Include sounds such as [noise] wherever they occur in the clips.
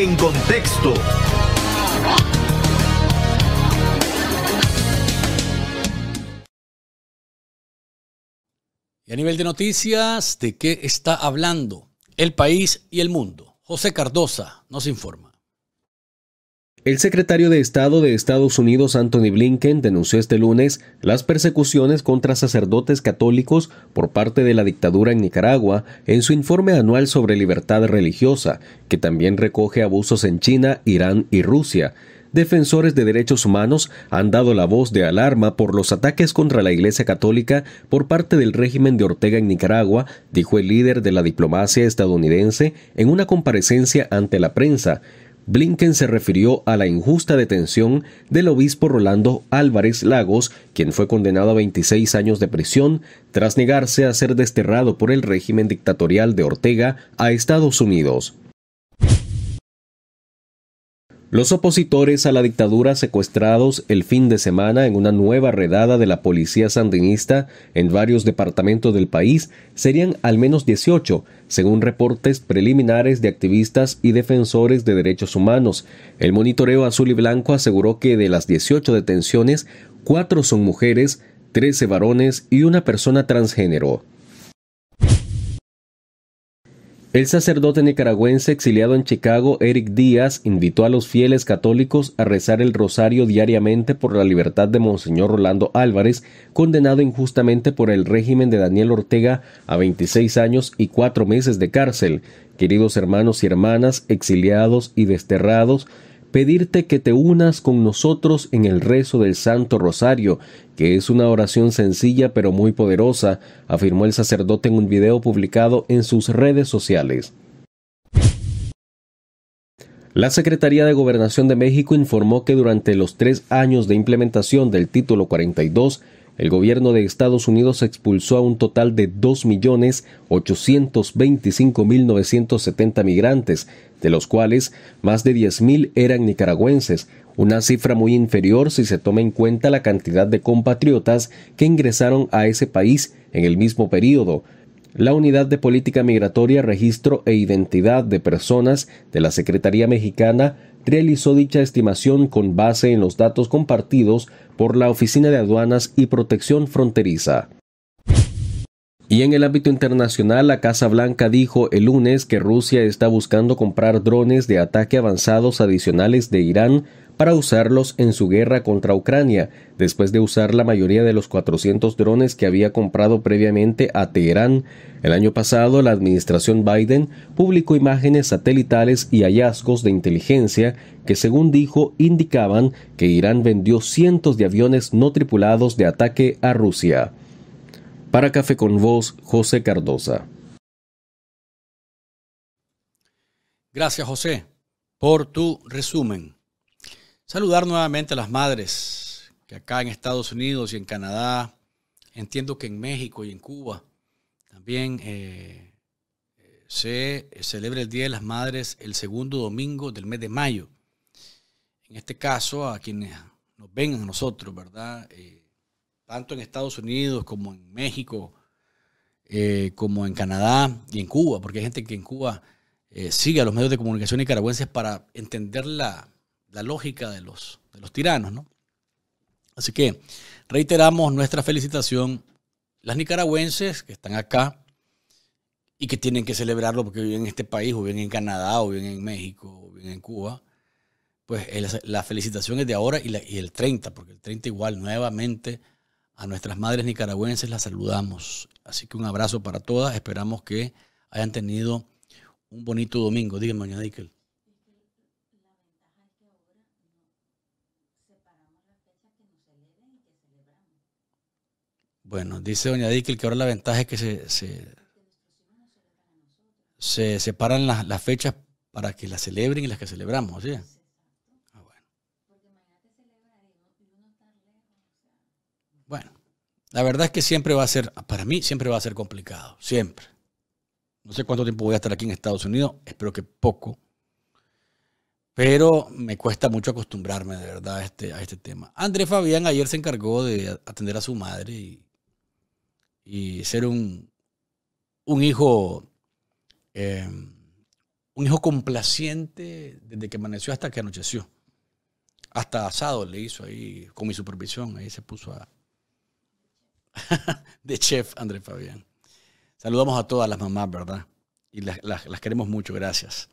en contexto. Y a nivel de noticias, ¿de qué está hablando el país y el mundo? José Cardosa nos informa. El secretario de Estado de Estados Unidos, Anthony Blinken, denunció este lunes las persecuciones contra sacerdotes católicos por parte de la dictadura en Nicaragua en su informe anual sobre libertad religiosa, que también recoge abusos en China, Irán y Rusia. Defensores de derechos humanos han dado la voz de alarma por los ataques contra la Iglesia Católica por parte del régimen de Ortega en Nicaragua, dijo el líder de la diplomacia estadounidense en una comparecencia ante la prensa. Blinken se refirió a la injusta detención del obispo Rolando Álvarez Lagos, quien fue condenado a 26 años de prisión tras negarse a ser desterrado por el régimen dictatorial de Ortega a Estados Unidos. Los opositores a la dictadura secuestrados el fin de semana en una nueva redada de la policía sandinista en varios departamentos del país serían al menos 18, según reportes preliminares de activistas y defensores de derechos humanos. El monitoreo azul y blanco aseguró que de las 18 detenciones, cuatro son mujeres, 13 varones y una persona transgénero. El sacerdote nicaragüense exiliado en Chicago, Eric Díaz, invitó a los fieles católicos a rezar el rosario diariamente por la libertad de Monseñor Rolando Álvarez, condenado injustamente por el régimen de Daniel Ortega a 26 años y cuatro meses de cárcel. Queridos hermanos y hermanas, exiliados y desterrados, pedirte que te unas con nosotros en el rezo del Santo Rosario, que es una oración sencilla pero muy poderosa, afirmó el sacerdote en un video publicado en sus redes sociales. La Secretaría de Gobernación de México informó que durante los tres años de implementación del título 42, el gobierno de Estados Unidos expulsó a un total de 2.825.970 migrantes, de los cuales más de 10.000 eran nicaragüenses, una cifra muy inferior si se toma en cuenta la cantidad de compatriotas que ingresaron a ese país en el mismo periodo. La Unidad de Política Migratoria, Registro e Identidad de Personas de la Secretaría Mexicana realizó dicha estimación con base en los datos compartidos por la Oficina de Aduanas y Protección Fronteriza. Y en el ámbito internacional, la Casa Blanca dijo el lunes que Rusia está buscando comprar drones de ataque avanzados adicionales de Irán para usarlos en su guerra contra Ucrania, después de usar la mayoría de los 400 drones que había comprado previamente a Teherán. El año pasado, la administración Biden publicó imágenes satelitales y hallazgos de inteligencia que, según dijo, indicaban que Irán vendió cientos de aviones no tripulados de ataque a Rusia. Para Café con Voz, José Cardosa. Gracias, José, por tu resumen. Saludar nuevamente a las madres que acá en Estados Unidos y en Canadá, entiendo que en México y en Cuba también eh, se celebra el Día de las Madres el segundo domingo del mes de mayo. En este caso, a quienes nos ven a nosotros, ¿verdad? Eh, tanto en Estados Unidos como en México, eh, como en Canadá y en Cuba, porque hay gente que en Cuba sigue a los medios de comunicación nicaragüenses para entender la, la lógica de los, de los tiranos, ¿no? Así que reiteramos nuestra felicitación. Las nicaragüenses que están acá y que tienen que celebrarlo porque viven en este país, o viven en Canadá, o viven en México, o viven en Cuba, pues la felicitación es de ahora y el 30, porque el 30 igual nuevamente a nuestras madres nicaragüenses las saludamos. Así que un abrazo para todas. Esperamos que hayan tenido un bonito domingo. Díganme, doña Dickel. Bueno, dice doña Dickel que ahora la ventaja es que se, se, separan las, fechas para que las celebren y las que celebramos, ¿sí? Ah, bueno. bueno, la verdad es que siempre va a ser, para mí siempre va a ser complicado, siempre. No sé cuánto tiempo voy a estar aquí en Estados Unidos, espero que poco. Pero me cuesta mucho acostumbrarme de verdad a este, este tema. André Fabián ayer se encargó de atender a su madre y y ser un, un hijo, eh, un hijo complaciente desde que amaneció hasta que anocheció. Hasta asado le hizo ahí con mi supervisión. Ahí se puso a... [laughs] de chef Andrés Fabián. Saludamos a todas las mamás, ¿verdad? Y las, las queremos mucho. Gracias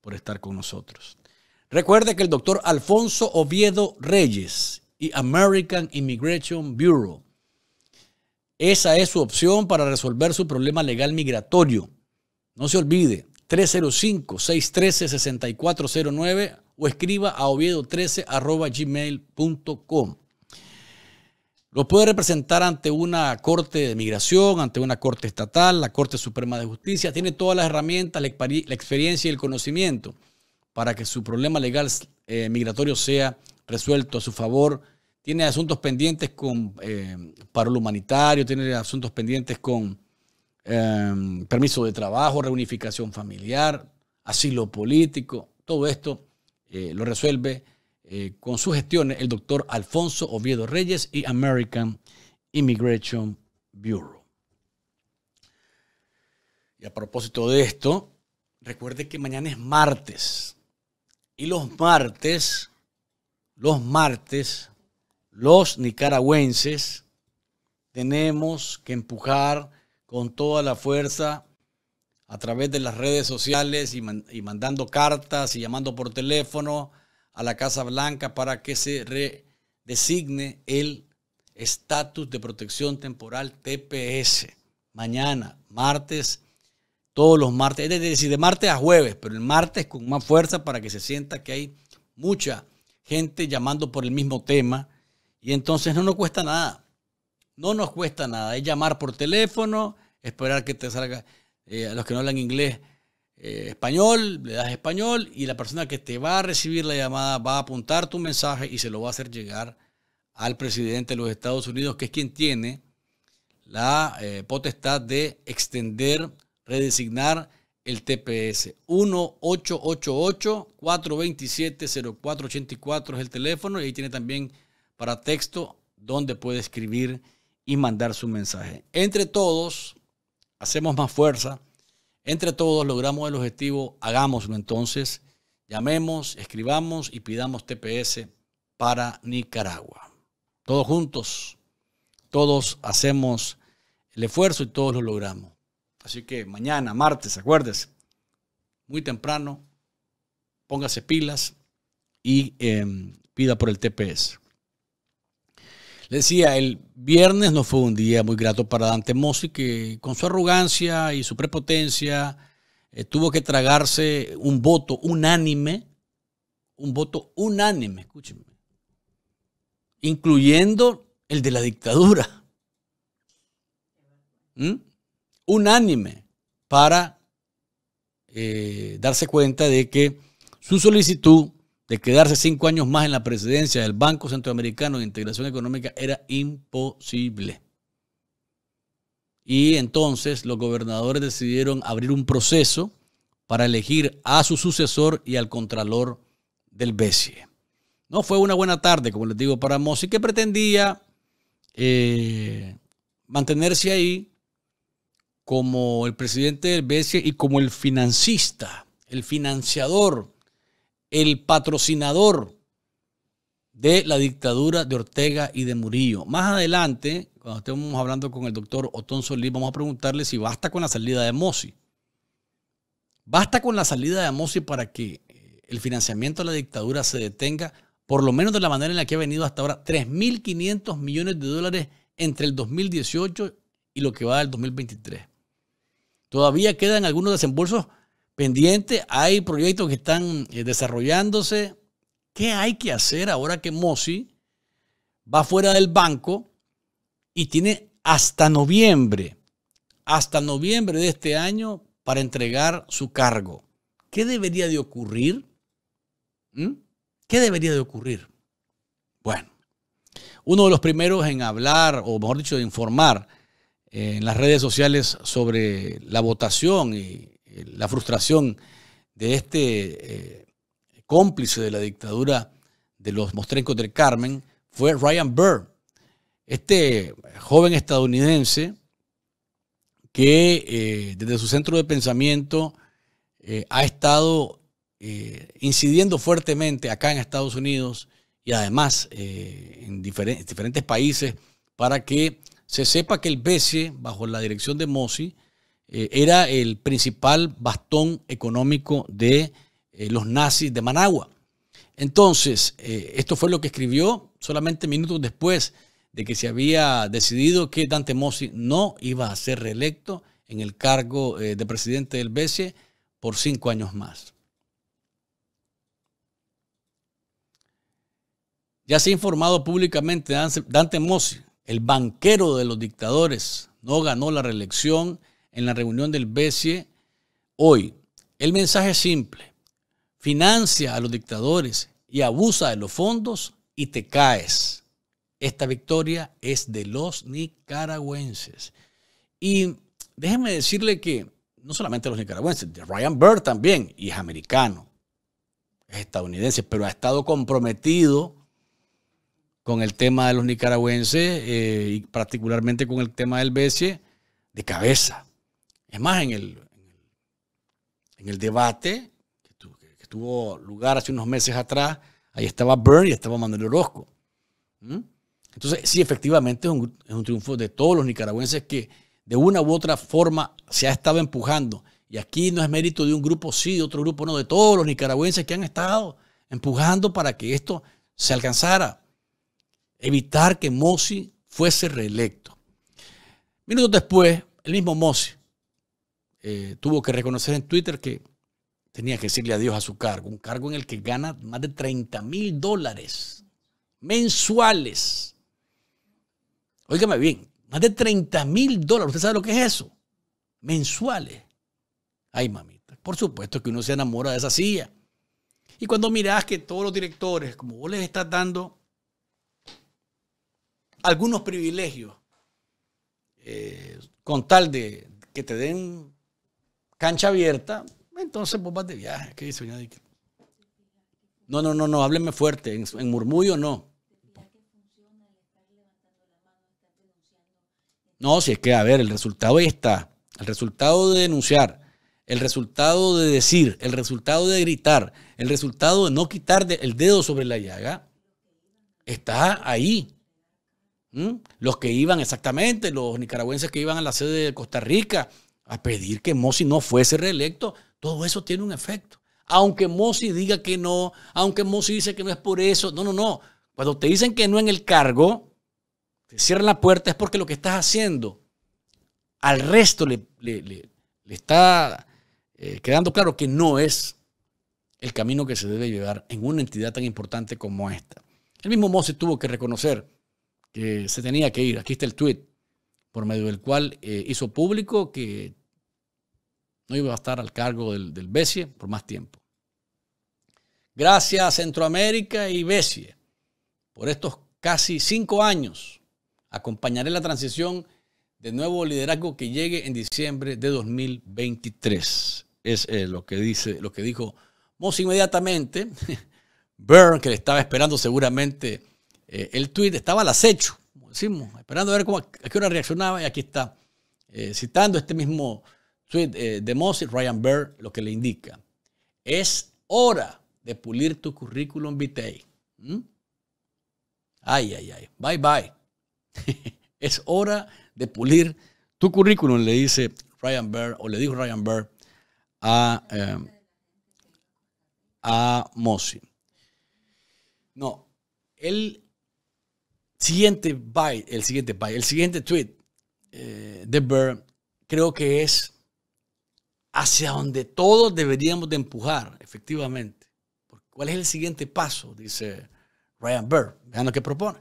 por estar con nosotros. Recuerde que el doctor Alfonso Oviedo Reyes y American Immigration Bureau, esa es su opción para resolver su problema legal migratorio. No se olvide, 305-613-6409 o escriba a oviedo13 gmail.com. Lo puede representar ante una corte de migración, ante una corte estatal, la Corte Suprema de Justicia. Tiene todas las herramientas, la, experiencia y el conocimiento para que su problema legal eh, migratorio sea resuelto a su favor. Tiene asuntos pendientes con eh, paro humanitario, tiene asuntos pendientes con eh, permiso de trabajo, reunificación familiar, asilo político. Todo esto eh, lo resuelve eh, con sus gestiones el doctor Alfonso Oviedo Reyes y American Immigration Bureau. Y a propósito de esto, recuerde que mañana es martes. Y los martes, los martes, los nicaragüenses tenemos que empujar con toda la fuerza a través de las redes sociales y, mandando cartas y llamando por teléfono a la Casa Blanca para que se redesigne el estatus de protección temporal TPS. Mañana, martes, todos los martes, es decir, de martes a jueves, pero el martes con más fuerza para que se sienta que hay mucha gente llamando por el mismo tema y entonces no nos cuesta nada. No nos cuesta nada, es llamar por teléfono, esperar que te salga eh, a los que no hablan inglés, eh, español, le das español y la persona que te va a recibir la llamada va a apuntar tu mensaje y se lo va a hacer llegar al presidente de los Estados Unidos, que es quien tiene la eh, potestad de extender, redesignar el TPS. 1-888-427-0484 es el teléfono y ahí tiene también para texto donde puede escribir y mandar su mensaje. Entre todos, hacemos más fuerza. Entre todos logramos el objetivo, hagámoslo entonces. Llamemos, escribamos y pidamos TPS para Nicaragua. Todos juntos, todos hacemos el esfuerzo y todos lo logramos. Así que mañana, martes, acuérdese, muy temprano, póngase pilas y em, pida por el TPS decía, el viernes no fue un día muy grato para Dante Mossi, que con su arrogancia y su prepotencia eh, tuvo que tragarse un voto unánime, un voto unánime, escúchenme, incluyendo el de la dictadura. ¿Mm? Unánime para eh, darse cuenta de que su solicitud de quedarse cinco años más en la presidencia del Banco Centroamericano de Integración Económica era imposible. Y entonces los gobernadores decidieron abrir un proceso para elegir a su sucesor y al contralor del BESIE. No fue una buena tarde, como les digo, para Mossi, que pretendía eh, mantenerse ahí como el presidente del BESIE y como el financista, el financiador el patrocinador de la dictadura de Ortega y de Murillo. Más adelante, cuando estemos hablando con el doctor Otón Solís, vamos a preguntarle si basta con la salida de Mossi. Basta con la salida de Mossi para que eh, el financiamiento de la dictadura se detenga, por lo menos de la manera en la que ha venido hasta ahora, 3.500 millones de dólares entre el 2018 y lo que va del 2023. Todavía quedan algunos desembolsos pendiente, hay proyectos que están eh, desarrollándose. ¿Qué hay que hacer ahora que Mosi va fuera del banco y tiene hasta noviembre, hasta noviembre de este año para entregar su cargo? ¿Qué debería de ocurrir? ¿Mm? ¿Qué debería de ocurrir? Bueno, uno de los primeros en hablar, o mejor dicho, de informar eh, en las redes sociales sobre la votación y la frustración de este eh, cómplice de la dictadura de los mostrencos del Carmen fue Ryan Burr, este joven estadounidense que eh, desde su centro de pensamiento eh, ha estado incidiendo fuertemente acá en Estados Unidos y además en diferentes, diferentes países para que se sepa que el BCE, bajo la dirección de Mossi, era el principal bastón económico de los nazis de Managua. Entonces, esto fue lo que escribió solamente minutos después de que se había decidido que Dante Mossi no iba a ser reelecto en el cargo eh, de presidente del BCE por cinco años más. Ya se ha informado públicamente Dante Mossi, el banquero de los dictadores, no ganó la reelección en la reunión del BCE hoy. El mensaje es simple. Financia a los dictadores y abusa de los fondos y te caes. Esta victoria es de los nicaragüenses. Y déjenme decirle que no solamente los nicaragüenses, Ryan Bird también, y es americano, es estadounidense, pero ha estado comprometido con el tema de los nicaragüenses eh, y particularmente con el tema del BCE de cabeza. Es más, en el, en el debate que tuvo, lugar hace unos meses atrás, ahí estaba Byrne y estaba Manuel Orozco. ¿Mm? Entonces, sí, efectivamente es un, triunfo de todos los nicaragüenses que de una u otra forma se ha estado empujando. Y aquí no es mérito de un grupo sí, de otro grupo no, de todos los nicaragüenses que han estado empujando para que esto se alcanzara. Evitar que Mossi fuese reelecto. Minutos después, el mismo Mossi eh, tuvo que reconocer en Twitter que tenía que decirle adiós a su cargo, un cargo en el que gana más de 30 mil dólares mensuales Óigame bien, más de 30 mil dólares. ¿Usted sabe lo que es eso? Mensuales. Ay, mamita. Por supuesto que uno se enamora de esa silla. Y cuando miras que todos los directores, como vos les estás dando algunos privilegios, eh, con tal de que te den cancha abierta, entonces vos vas de viaje. ¿Qué dice No, no, no, no, hábleme fuerte. en murmullo no. No, si es que, a ver, el resultado ahí está. El resultado de denunciar, el resultado de decir, el resultado de gritar, el resultado de no quitar el dedo sobre la llaga, está ahí. ¿Mm? Los que iban exactamente, los nicaragüenses que iban a la sede de Costa Rica a pedir que Mossi no fuese reelecto, todo eso tiene un efecto. Aunque Mossi diga que no, aunque Mossi dice que no es por eso, no, no, no. Cuando te dicen que no en el cargo, te cierran la puerta es porque lo que estás haciendo al resto le, está eh, quedando claro que no es el camino que se debe llevar en una entidad tan importante como esta. El mismo Mose tuvo que reconocer que se tenía que ir. Aquí está el tweet por medio del cual eh, hizo público que no iba a estar al cargo del, del BESIE por más tiempo. Gracias Centroamérica y BESIE por estos casi cinco años Acompañaré la transición de nuevo liderazgo que llegue en diciembre de 2023. Es eh, lo, que dice, lo que dijo Moss inmediatamente. [laughs] Byrne, que le estaba esperando seguramente eh, el tweet, estaba al acecho, decimos, esperando a ver cómo, a qué hora reaccionaba. Y aquí está, eh, citando este mismo tweet de Moss y Ryan Byrne, lo que le indica. Es hora de pulir tu currículum vitae. ¿Mm? Ay, ay, ay. Bye, bye. [laughs] es hora de pulir tu currículum, le dice Ryan Bird, o le dijo Ryan Bird a, eh, a Mossy. No, el siguiente byte, el siguiente byte, el siguiente tweet eh, de Bird creo que es hacia donde todos deberíamos de empujar, efectivamente. ¿Cuál es el siguiente paso? Dice Ryan Bird. Vean lo que propone.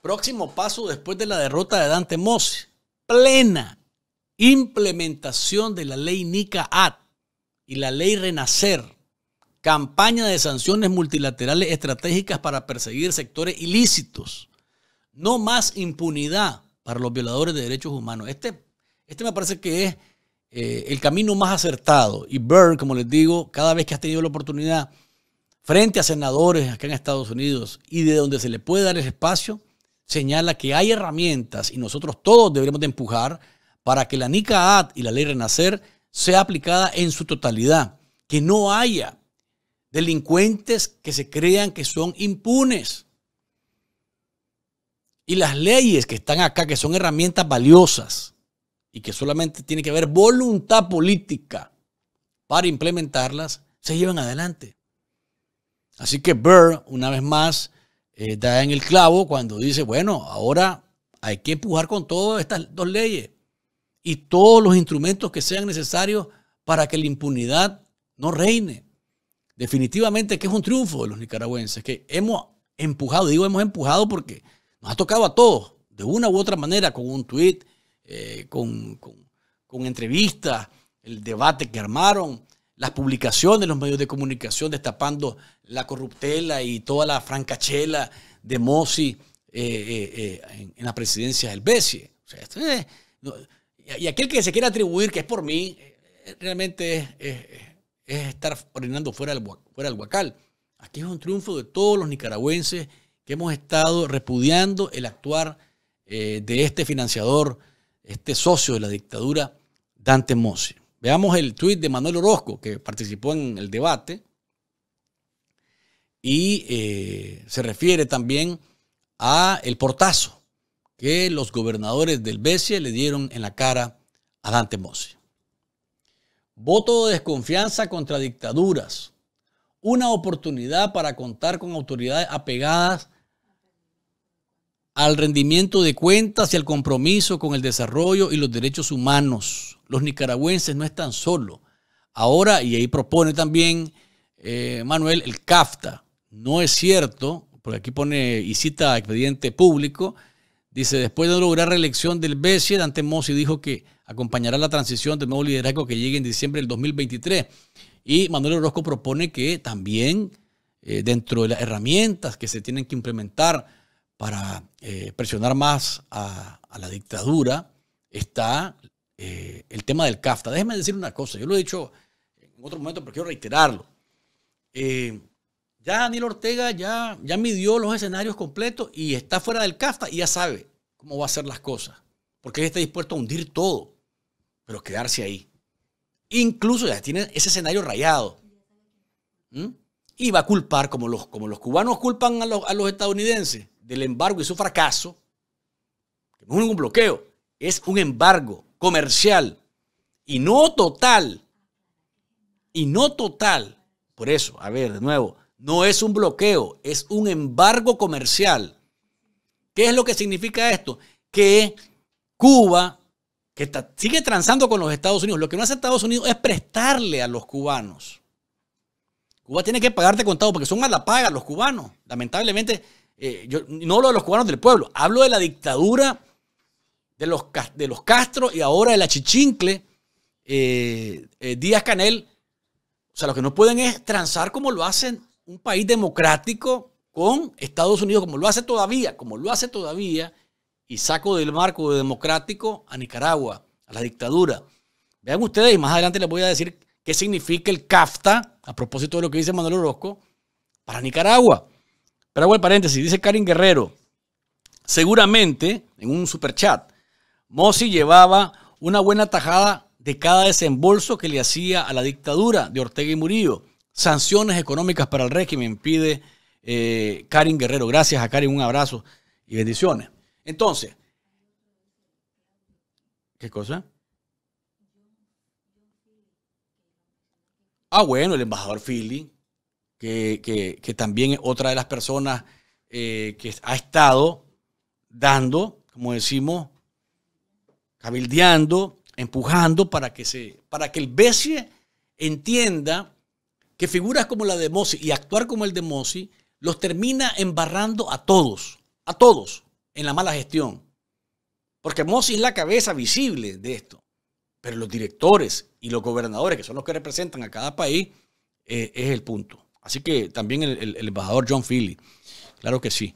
Próximo paso después de la derrota de Dante Mose, plena implementación de la ley NICA-AT y la ley Renacer, campaña de sanciones multilaterales estratégicas para perseguir sectores ilícitos, no más impunidad para los violadores de derechos humanos. Este, este me parece que es eh, el camino más acertado. Y Bird, como les digo, cada vez que has tenido la oportunidad frente a senadores acá en Estados Unidos y de donde se le puede dar el espacio, señala que hay herramientas y nosotros todos deberíamos de empujar para que la NICAAT y la ley Renacer sea aplicada en su totalidad, que no haya delincuentes que se crean que son impunes. Y las leyes que están acá, que son herramientas valiosas y que solamente tiene que haber voluntad política para implementarlas, se llevan adelante. Así que Burr, una vez más, eh, da en el clavo cuando dice, bueno, ahora hay que empujar con todas estas dos leyes y todos los instrumentos que sean necesarios para que la impunidad no reine. Definitivamente que es un triunfo de los nicaragüenses, que hemos empujado, digo hemos empujado porque nos ha tocado a todos, de una u otra manera, con un tweet, eh, con, con entrevistas, el debate que armaron, las publicaciones de los medios de comunicación destapando la corruptela y toda la francachela de Mossi eh, eh, en, la presidencia del BESIE. y aquel que se quiera atribuir que es por mí, realmente es, estar orinando fuera del, fuera del huacal. Aquí es un triunfo de todos los nicaragüenses que hemos estado repudiando el actuar de este financiador, este socio de la dictadura, Dante Mossi. Veamos el tuit de Manuel Orozco, que participó en el debate, y eh, se refiere también a el portazo que los gobernadores del BESIE le dieron en la cara a Dante Mossi. Voto de desconfianza contra dictaduras. Una oportunidad para contar con autoridades apegadas al rendimiento de cuentas y al compromiso con el desarrollo y los derechos humanos. Los nicaragüenses no están solos. Ahora, y ahí propone también eh, Manuel, el CAFTA. No es cierto, porque aquí pone y cita expediente público, dice, después de lograr reelección del BESIE, Dante Mossi dijo que acompañará la transición del nuevo liderazgo que llegue en diciembre del 2023. Y Manuel Orozco propone que también eh, dentro de las herramientas que se tienen que implementar para eh, presionar más a, la dictadura está eh, el tema del CAFTA. Déjeme decir una cosa, yo lo he dicho en otro momento, pero quiero reiterarlo. Ya Daniel Ortega ya, ya midió los escenarios completos y está fuera del CAFTA y ya sabe cómo va a ser las cosas. Porque él está dispuesto a hundir todo, pero quedarse ahí. Incluso ya tiene ese escenario rayado. ¿Mm? Y va a culpar, como los, como los cubanos culpan a los, a los estadounidenses, del embargo y su fracaso, no es un bloqueo, es un embargo comercial y no total. Y no total. Por eso, a ver, de nuevo, no es un bloqueo, es un embargo comercial. ¿Qué es lo que significa esto? Que Cuba, que sigue transando con los Estados Unidos, lo que no hace Estados Unidos es prestarle a los cubanos. Cuba tiene que pagarte contado porque son mala paga los cubanos. Lamentablemente, eh, yo no hablo de los cubanos del pueblo, hablo de la dictadura de los, de los Castro y ahora de la Chichincle, eh, eh, Díaz Canel. O sea, lo que no pueden es transar como lo hacen un país democrático con Estados Unidos, como lo hace todavía, como lo hace todavía, y saco del marco de democrático a Nicaragua, a la dictadura. Vean ustedes, y más adelante les voy a decir qué significa el CAFTA, a propósito de lo que dice Manuel Orozco, para Nicaragua. Pero hago el paréntesis, dice Karin Guerrero, seguramente en un superchat, Mossi llevaba una buena tajada de cada desembolso que le hacía a la dictadura de Ortega y Murillo. Sanciones económicas para el régimen, pide eh, Karin Guerrero. Gracias a Karin, un abrazo y bendiciones. Entonces, ¿qué cosa? Ah, bueno, el embajador Philly, que, también es otra de las personas eh, que ha estado dando, como decimos, cabildeando, empujando para que, se, para que el BESIE entienda que figuras como la de Mossi y actuar como el de Mossi los termina embarrando a todos, a todos, en la mala gestión. Porque Mossi es la cabeza visible de esto. Pero los directores y los gobernadores, que son los que representan a cada país, eh, es el punto. Así que también el, embajador John Philly. Claro que sí.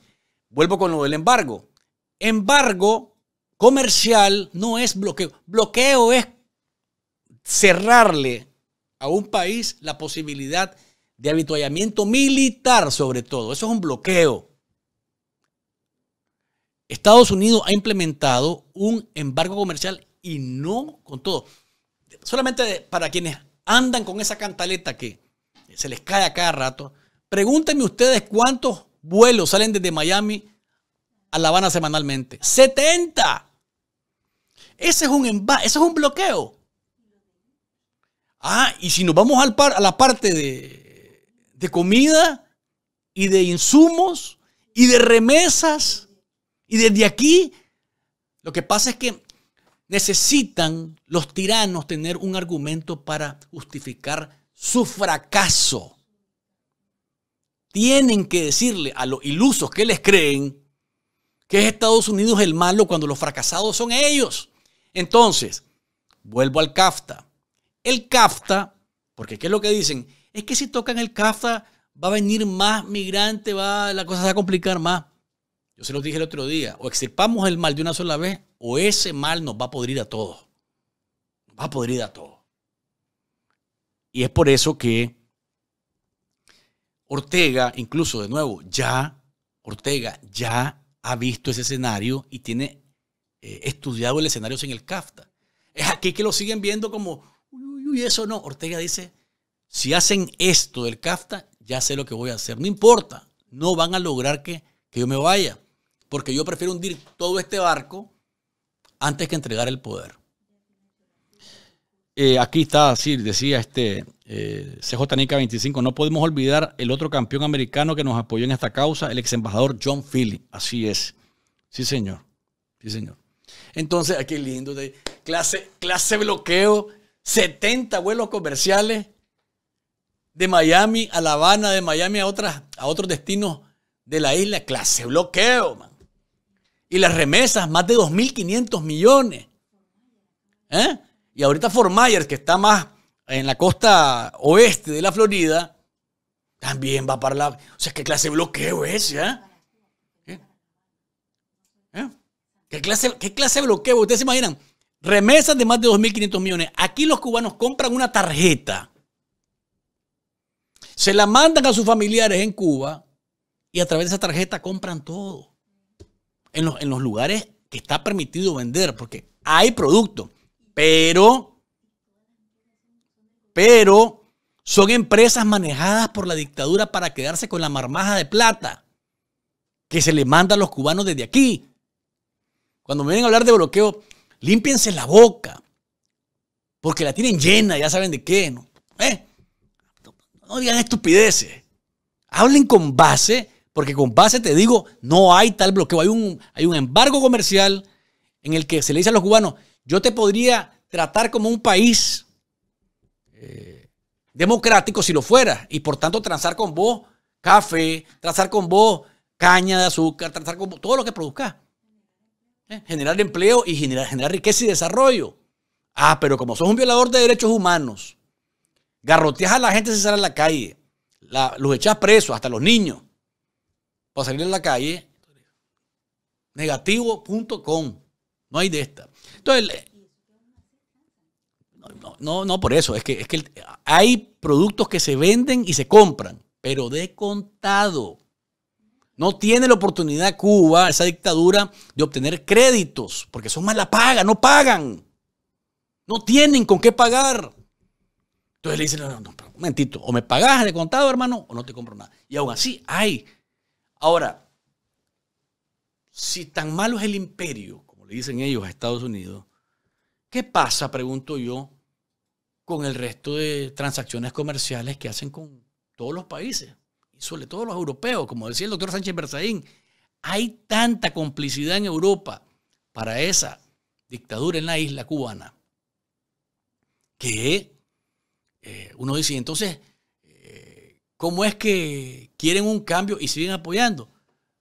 Vuelvo con lo del embargo. Embargo comercial no es bloqueo. Bloqueo es cerrarle a un país la posibilidad de habituallamiento militar sobre todo. Eso es un bloqueo. Estados Unidos ha implementado un embargo comercial y no con todo. Solamente para quienes andan con esa cantaleta que se les cae a cada rato, pregúntenme ustedes cuántos vuelos salen desde Miami a La Habana semanalmente. 70. Ese es un, ese es un bloqueo. Ah, y si nos vamos al par, a la parte de, de comida y de insumos y de remesas, y desde aquí, lo que pasa es que necesitan los tiranos tener un argumento para justificar su fracaso. Tienen que decirle a los ilusos que les creen que es Estados Unidos el malo cuando los fracasados son ellos. Entonces, vuelvo al CAFTA. El CAFTA, porque ¿qué es lo que dicen? Es que si tocan el CAFTA va a venir más migrante, va, la cosa se va a complicar más. Yo se los dije el otro día, o extirpamos el mal de una sola vez, o ese mal nos va a podrir a todos. Nos va a podrir a todos. Y es por eso que Ortega, incluso de nuevo, ya, Ortega ya ha visto ese escenario y tiene eh, estudiado el escenario en el CAFTA. Es aquí que lo siguen viendo como, uy, uy, eso no. Ortega dice, si hacen esto del CAFTA, ya sé lo que voy a hacer. No importa, no van a lograr que, que yo me vaya porque yo prefiero hundir todo este barco antes que entregar el poder. Eh, aquí está, sí, decía este eh, CJ Nica 25, no podemos olvidar el otro campeón americano que nos apoyó en esta causa, el ex embajador John Philly. Así es. Sí, señor. Sí, señor. Entonces, aquí lindo, de clase, clase bloqueo, 70 vuelos comerciales de Miami a La Habana, de Miami a, otras, a otros destinos de la isla, clase bloqueo, man. Y las remesas, más de 2.500 millones. ¿Eh? Y ahorita Fort que está más en la costa oeste de la Florida, también va para la... O sea, ¿qué clase de bloqueo es? ¿Eh? ¿Eh? ¿Qué, clase, ¿Qué clase de bloqueo? Ustedes se imaginan, remesas de más de 2.500 millones. Aquí los cubanos compran una tarjeta, se la mandan a sus familiares en Cuba y a través de esa tarjeta compran todo en los, lugares que está permitido vender, porque hay producto, pero, pero son empresas manejadas por la dictadura para quedarse con la marmaja de plata que se le manda a los cubanos desde aquí. Cuando me vienen a hablar de bloqueo, límpiense la boca, porque la tienen llena, ya saben de qué, ¿no? ¿Eh? No digan estupideces. Hablen con base porque con base te digo, no hay tal bloqueo. Hay un, hay un embargo comercial en el que se le dice a los cubanos, yo te podría tratar como un país eh, democrático si lo fuera, y por tanto transar con vos café, transar con vos caña de azúcar, transar con vos todo lo que produzcas. ¿Eh? Generar empleo y generar, generar riqueza y desarrollo. Ah, pero como sos un violador de derechos humanos, garroteas a la gente si sale a la calle, los echas presos, hasta los niños para salir a la calle, negativo.com. No hay de esta. Entonces, no, no, no, por eso. Es que, es que hay productos que se venden y se compran, pero de contado. No tiene la oportunidad Cuba, esa dictadura, de obtener créditos, porque son mala paga, no pagan. No tienen con qué pagar. Entonces le dicen, no, no, no, un momentito, o me pagas de contado, hermano, o no te compro nada. Y aún así hay Ahora, si tan malo es el imperio, como le dicen ellos a Estados Unidos, ¿qué pasa, pregunto yo, con el resto de transacciones comerciales que hacen con todos los países? Y sobre todo los europeos, como decía el doctor Sánchez Berzaín, hay tanta complicidad en Europa para esa dictadura en la isla cubana que eh, uno dice, entonces, cómo es que quieren un cambio y siguen apoyando.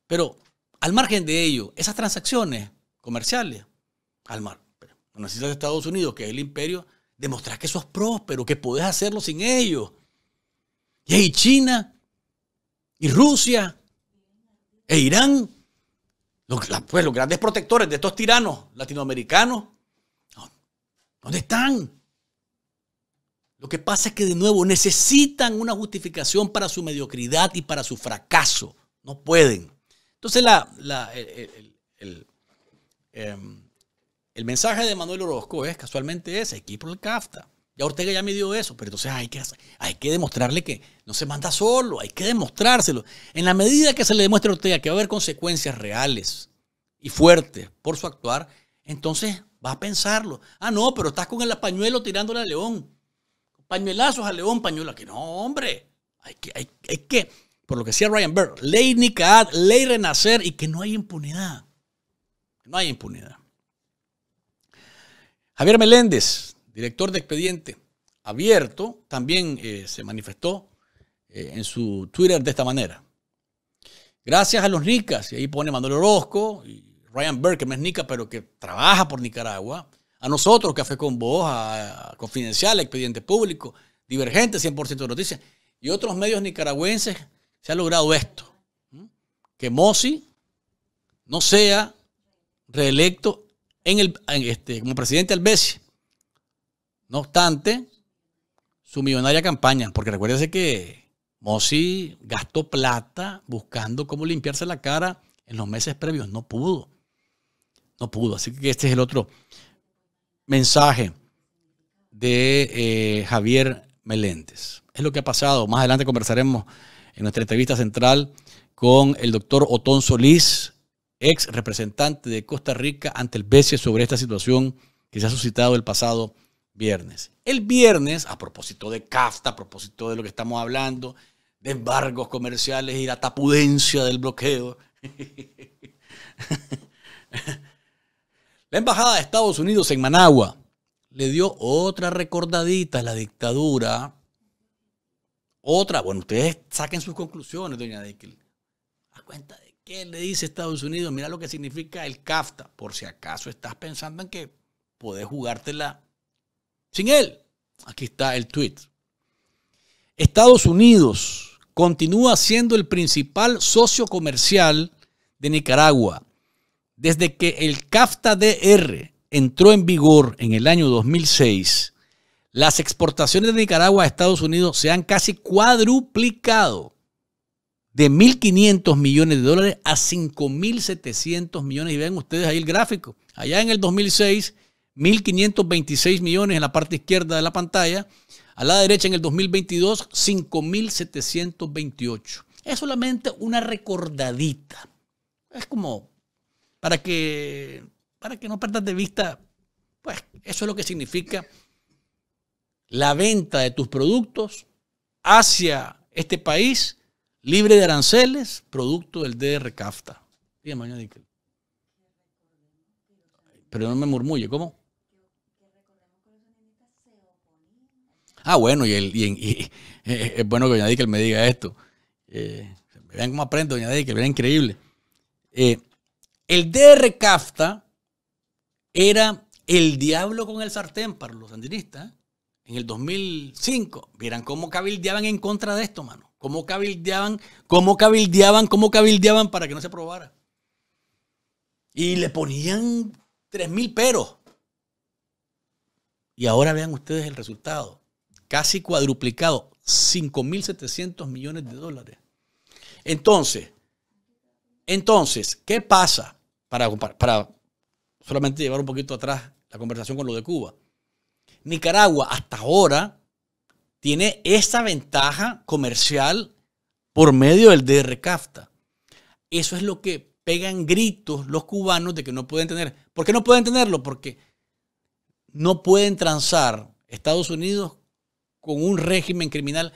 Pero al margen de ello, esas transacciones comerciales, al mar, necesitas de Estados Unidos, que es el imperio, demostrar que sos próspero, que podés hacerlo sin ellos. Y ahí China, y Rusia, e Irán, los, pues, los grandes protectores de estos tiranos latinoamericanos, ¿dónde están? Lo que pasa es que de nuevo necesitan una justificación para su mediocridad y para su fracaso. No pueden. Entonces la, el, el mensaje de Manuel Orozco es casualmente ese, equipo del CAFTA. Ya Ortega ya me dio eso, pero entonces hay que, demostrarle que no se manda solo, hay que demostrárselo. En la medida que se le demuestre a Ortega que va a haber consecuencias reales y fuertes por su actuar, entonces va a pensarlo. Ah, no, pero estás con el pañuelo tirándole a León. Pañuelazos a León, pañuelo aquí. No, hombre. Hay que, hay, que, por lo que decía Ryan Bird, ley NICAD, ley renacer y que no hay impunidad. No hay impunidad. Javier Meléndez, director de expediente abierto, también eh, se manifestó eh, en su Twitter de esta manera. Gracias a los NICAS, y ahí pone Manuel Orozco y Ryan Burke, que no es NICA, pero que trabaja por Nicaragua, nosotros, Café con Voz, a, Confidencial, Expediente Público, Divergente, 100% de noticias, y otros medios nicaragüenses, se ha logrado esto, que Mosi no sea reelecto en el, este, como presidente Albesi. No obstante, su millonaria campaña, porque recuérdese que Mosi gastó plata buscando cómo limpiarse la cara en los meses previos, no pudo. No pudo. Así que este es el otro mensaje de eh, Javier Meléndez. Es lo que ha pasado. Más adelante conversaremos en nuestra entrevista central con el doctor Otón Solís, ex representante de Costa Rica ante el BCE sobre esta situación que se ha suscitado el pasado viernes. El viernes, a propósito de CAFTA, a propósito de lo que estamos hablando, de embargos comerciales y la tapudencia del bloqueo, [laughs] la Embajada de Estados Unidos en Managua le dio otra recordadita a la dictadura. Otra, bueno, ustedes saquen sus conclusiones, doña Deckel. A cuenta de ¿Qué le dice Estados Unidos? Mira lo que significa el CAFTA. Por si acaso estás pensando en que puedes jugártela sin él. Aquí está el tweet. Estados Unidos continúa siendo el principal socio comercial de Nicaragua. Desde que el CAFTA DR entró en vigor en el año 2006, las exportaciones de Nicaragua a Estados Unidos se han casi cuadruplicado de 1.500 millones de dólares a 5.700 millones. Y vean ustedes ahí el gráfico. Allá en el 2006, 1.526 millones en la parte izquierda de la pantalla. A la derecha en el 2022, 5.728. Es solamente una recordadita. Es como para que, para que no perdas de vista, pues eso es lo que significa la venta de tus productos hacia este país libre de aranceles, producto del DR CAFTA. Pero no me murmulle, ¿cómo? Ah, bueno, y, el, eh, es bueno que Doña Dickel me diga esto. Eh, vean cómo aprende Doña Dickel, era increíble. Eh, el DR CAFTA era el diablo con el sartén para los sandinistas. En el 2005, vieran cómo cabildeaban en contra de esto, mano. ¿Cómo cabildeaban? ¿Cómo cabildeaban? ¿Cómo cabildeaban para que no se aprobara? Y le ponían tres mil peros. Y ahora vean ustedes el resultado. Casi cuadruplicado. 5.700 millones de dólares. Entonces, entonces, ¿qué pasa? Para, para solamente llevar un poquito atrás la conversación con lo de Cuba. Nicaragua hasta ahora tiene esa ventaja comercial por medio del DR CAFTA. Eso es lo que pegan gritos los cubanos de que no pueden tener. ¿Por qué no pueden tenerlo? Porque no pueden transar Estados Unidos con un régimen criminal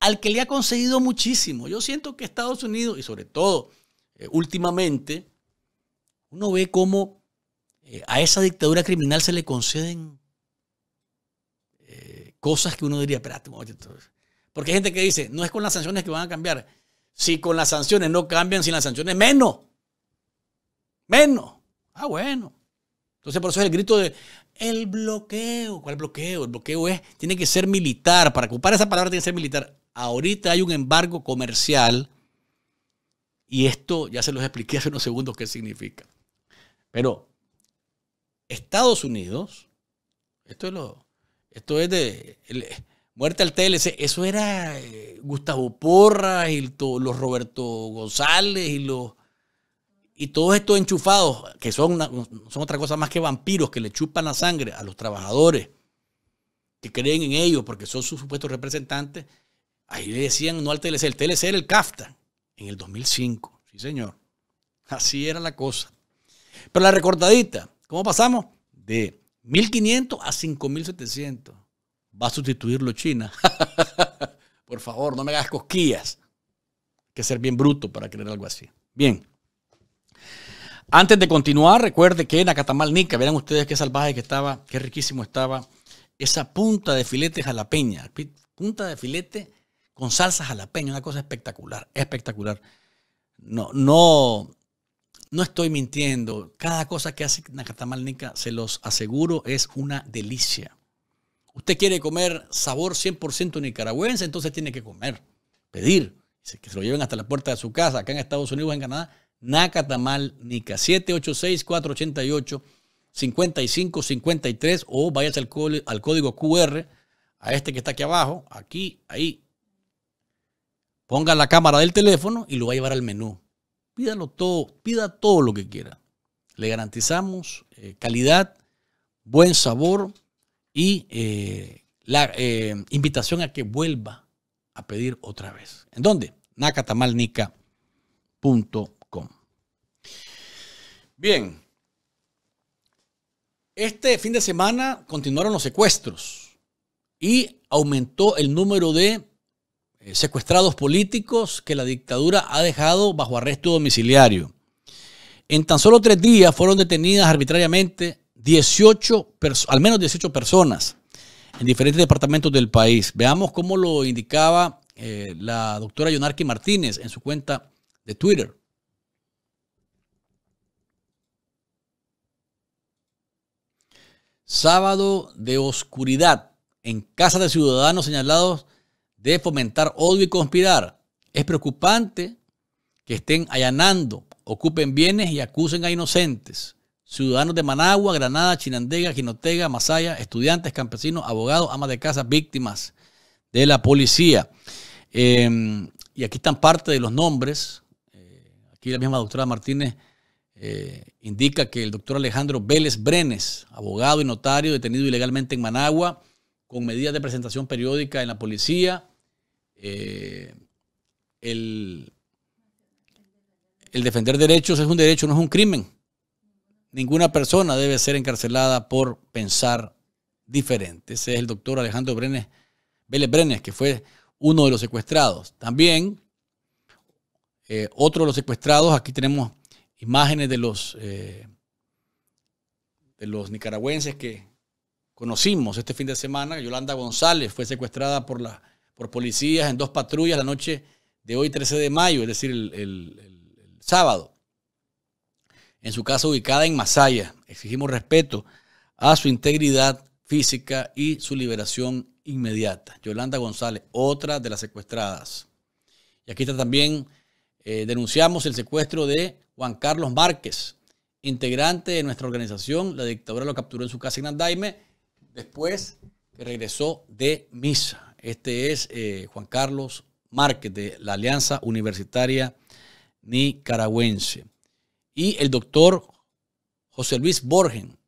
al que le ha concedido muchísimo. Yo siento que Estados Unidos, y sobre todo eh, últimamente, uno ve cómo eh, a esa dictadura criminal se le conceden cosas que uno diría, espérate Porque hay gente que dice, no es con las sanciones que van a cambiar. Si con las sanciones no cambian, sin las sanciones, menos. Menos. Ah, bueno. Entonces, por eso es el grito de el bloqueo. ¿Cuál bloqueo? El bloqueo es, tiene que ser militar. Para ocupar esa palabra tiene que ser militar. Ahorita hay un embargo comercial y esto ya se los expliqué hace unos segundos qué significa. Pero Estados Unidos, esto es lo, de Muerte al TLC. Eso era eh, Gustavo Porras y los Roberto González y los, Y todos estos enchufados, que son, son otra cosa más que vampiros, que le chupan la sangre a los trabajadores, que creen en ellos porque son sus supuestos representantes, ahí le decían no al TLC, el TLC era el CAFTA en el 2005, sí señor. Así era la cosa. Pero la recortadita, ¿cómo pasamos? De 1.500 a 5.700. Va a sustituirlo China. [laughs] Por favor, no me hagas cosquillas. Hay que ser bien bruto para creer algo así. Bien. Antes de continuar, recuerde que en Acatamal Nica, verán ustedes qué salvaje que estaba, qué riquísimo estaba esa punta de filete jalapeña. Punta de filete con salsa jalapeña, una cosa espectacular, espectacular. No, no, no estoy mintiendo. Cada cosa que hace Nacatamal Nica, se los aseguro, es una delicia. Usted quiere comer sabor 100% nicaragüense, entonces tiene que comer, pedir, que se lo lleven hasta la puerta de su casa, acá en Estados Unidos, en Canadá, Nacatamal Nica, 786-488-5553 o váyase al, al código QR, a este que está aquí abajo, aquí, ahí. Ponga la cámara del teléfono y lo va a llevar al menú. Pídalo todo, pida todo lo que quiera. Le garantizamos eh, calidad, buen sabor y eh, la eh, invitación a que vuelva a pedir otra vez. ¿En dónde? nacatamalnica.com. Bien. Este fin de semana continuaron los secuestros y aumentó el número de secuestrados políticos que la dictadura ha dejado bajo arresto domiciliario. En tan solo tres días fueron detenidas arbitrariamente 18, al menos 18 personas en diferentes departamentos del país. Veamos cómo lo indicaba eh, la doctora Yonarqui Martínez en su cuenta de Twitter. Sábado de oscuridad en casa de ciudadanos señalados de fomentar odio y conspirar. Es preocupante que estén allanando, ocupen bienes y acusen a inocentes. Ciudadanos de Managua, Granada, Chinandega, Jinotega, Masaya, estudiantes, campesinos, abogados, amas de casa, víctimas de la policía. Em, y aquí están parte de los nombres. Eh, aquí la misma doctora Martínez eh, indica que el doctor Alejandro Vélez Brenes, abogado y notario detenido ilegalmente en Managua, con medidas de presentación periódica en la policía, eh, el, defender derechos es un derecho, no es un crimen. Ninguna persona debe ser encarcelada por pensar diferente. Ese es el doctor Alejandro Brenes, Vélez Brenes, que fue uno de los secuestrados. También eh, otro de los secuestrados, aquí tenemos imágenes de los, eh, de los nicaragüenses que conocimos este fin de semana. Yolanda González fue secuestrada por la por policías en dos patrullas la noche de hoy, 13 de mayo, es decir, el, sábado. En su casa ubicada en Masaya. Exigimos respeto a su integridad física y su liberación inmediata. Yolanda González, otra de las secuestradas. Y aquí está también, eh, denunciamos el secuestro de Juan Carlos Márquez, integrante de nuestra organización. La dictadura lo capturó en su casa en Andaime, después que regresó de misa. Este es eh, Juan Carlos Márquez de la Alianza Universitaria Nicaragüense. Y el doctor José Luis Borgen.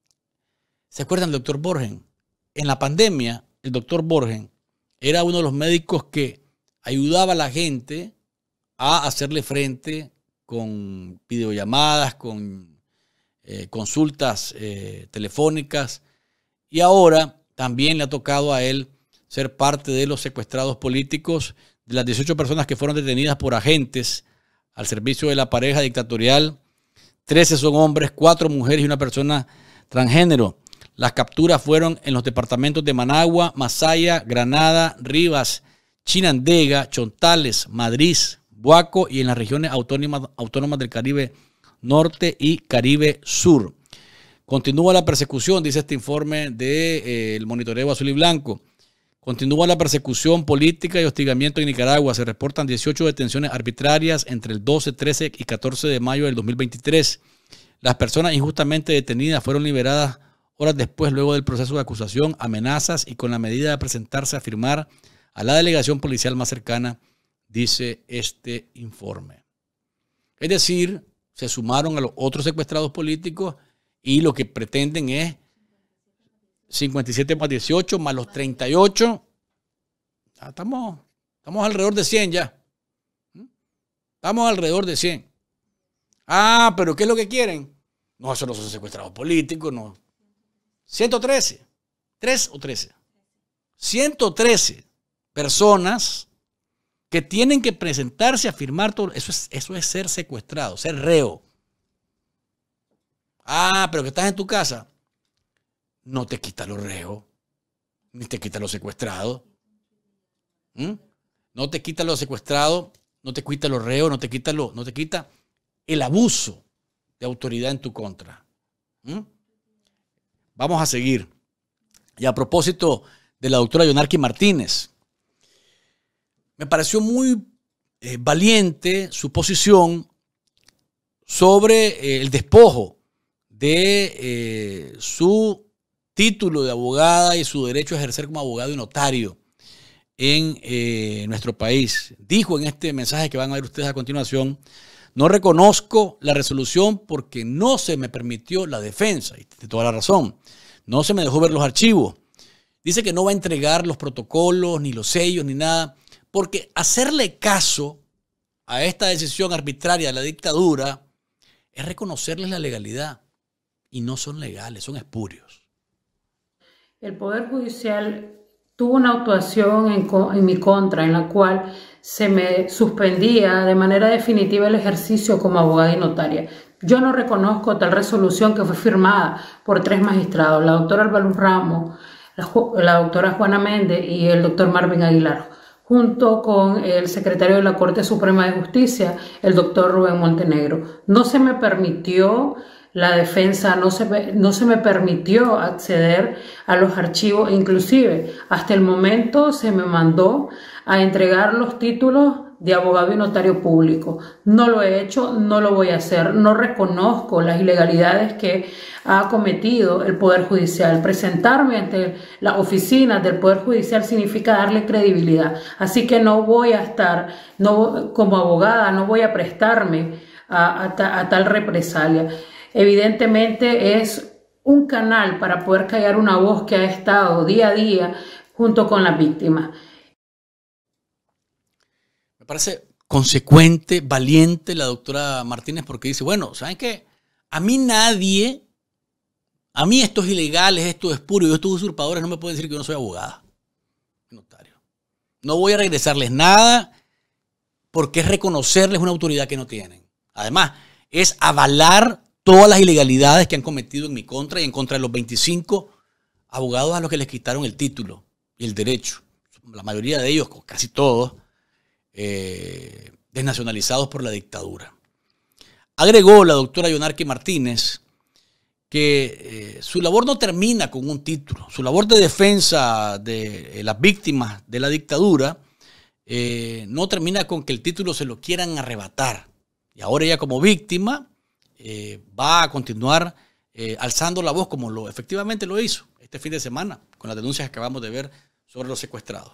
¿Se acuerdan del doctor Borgen? En la pandemia, el doctor Borgen era uno de los médicos que ayudaba a la gente a hacerle frente con videollamadas, con eh, consultas eh, telefónicas. Y ahora también le ha tocado a él ser parte de los secuestrados políticos, de las 18 personas que fueron detenidas por agentes al servicio de la pareja dictatorial. 13 son hombres, 4 mujeres y una persona transgénero. Las capturas fueron en los departamentos de Managua, Masaya, Granada, Rivas, Chinandega, Chontales, Madrid, Buaco y en las regiones autónomas, del Caribe Norte y Caribe Sur. Continúa la persecución, dice este informe del de, eh, monitoreo azul y blanco. Continúa la persecución política y hostigamiento en Nicaragua. Se reportan 18 detenciones arbitrarias entre el 12, 13 y 14 de mayo del 2023. Las personas injustamente detenidas fueron liberadas horas después, luego del proceso de acusación, amenazas y con la medida de presentarse a firmar a la delegación policial más cercana, dice este informe. Es decir, se sumaron a los otros secuestrados políticos y lo que pretenden es 57 más 18 más los 38. estamos, estamos alrededor de 100 ya. Estamos alrededor de 100. Ah, pero ¿qué es lo que quieren? No, eso no son secuestrados políticos, no. 113. 3 o 13. 113 personas que tienen que presentarse a firmar todo. Eso es, eso es ser secuestrado, ser reo. Ah, pero que estás en tu casa. No te quita los reos, ni te quita los secuestrados. ¿Mm? No te quita los secuestrados, no te quita los reos, no te quita, no te quita el abuso de autoridad en tu contra. ¿Mm? Vamos a seguir. Y a propósito de la doctora Yonarqui Martínez, me pareció muy eh, valiente su posición sobre eh, el despojo de eh, su título de abogada y su derecho a ejercer como abogado y notario en nuestro país. Dijo en este mensaje que van a ver ustedes a continuación, no reconozco la resolución porque no se me permitió la defensa, y de toda la razón, no se me dejó ver los archivos. Dice que no va a entregar los protocolos, ni los sellos, ni nada porque hacerle caso a esta decisión arbitraria de la dictadura es reconocerles la legalidad. Y no son legales, son espurios. El Poder Judicial tuvo una actuación en, mi contra en la cual se me suspendía de manera definitiva el ejercicio como abogada y notaria. Yo no reconozco tal resolución que fue firmada por tres magistrados, la doctora Albaluz Ramos, la, la doctora Juana Méndez y el doctor Marvin Aguilar junto con el secretario de la Corte Suprema de Justicia, el doctor Rubén Montenegro. No se me permitió la defensa, no se, no se me permitió acceder a los archivos, inclusive hasta el momento se me mandó a entregar los títulos de abogado y notario público. No lo he hecho, no lo voy a hacer, no reconozco las ilegalidades que ha cometido el Poder Judicial. Presentarme ante la oficina del Poder Judicial significa darle credibilidad. Así que no voy a estar, no, como abogada, no voy a prestarme a, a tal represalia. Evidentemente es un canal para poder callar una voz que ha estado día a día junto con las víctimas parece consecuente, valiente la doctora Martínez porque dice, bueno, ¿saben qué? A mí nadie, a mí estos ilegales, estos espurios, estos usurpadores no me pueden decir que yo no soy abogada. Notario. No voy a regresarles nada porque es reconocerles una autoridad que no tienen. Además, es avalar todas las ilegalidades que han cometido en mi contra y en contra de los 25 abogados a los que les quitaron el título y el derecho. La mayoría de ellos, casi todos, eh, desnacionalizados por la dictadura. Agregó la doctora Yonarque Martínez que eh, su labor no termina con un título, su labor de defensa de eh, las víctimas de la dictadura no termina con que el título se lo quieran arrebatar. Y ahora ella como víctima va a continuar alzando la voz como lo efectivamente lo hizo este fin de semana con las denuncias que acabamos de ver sobre los secuestrados.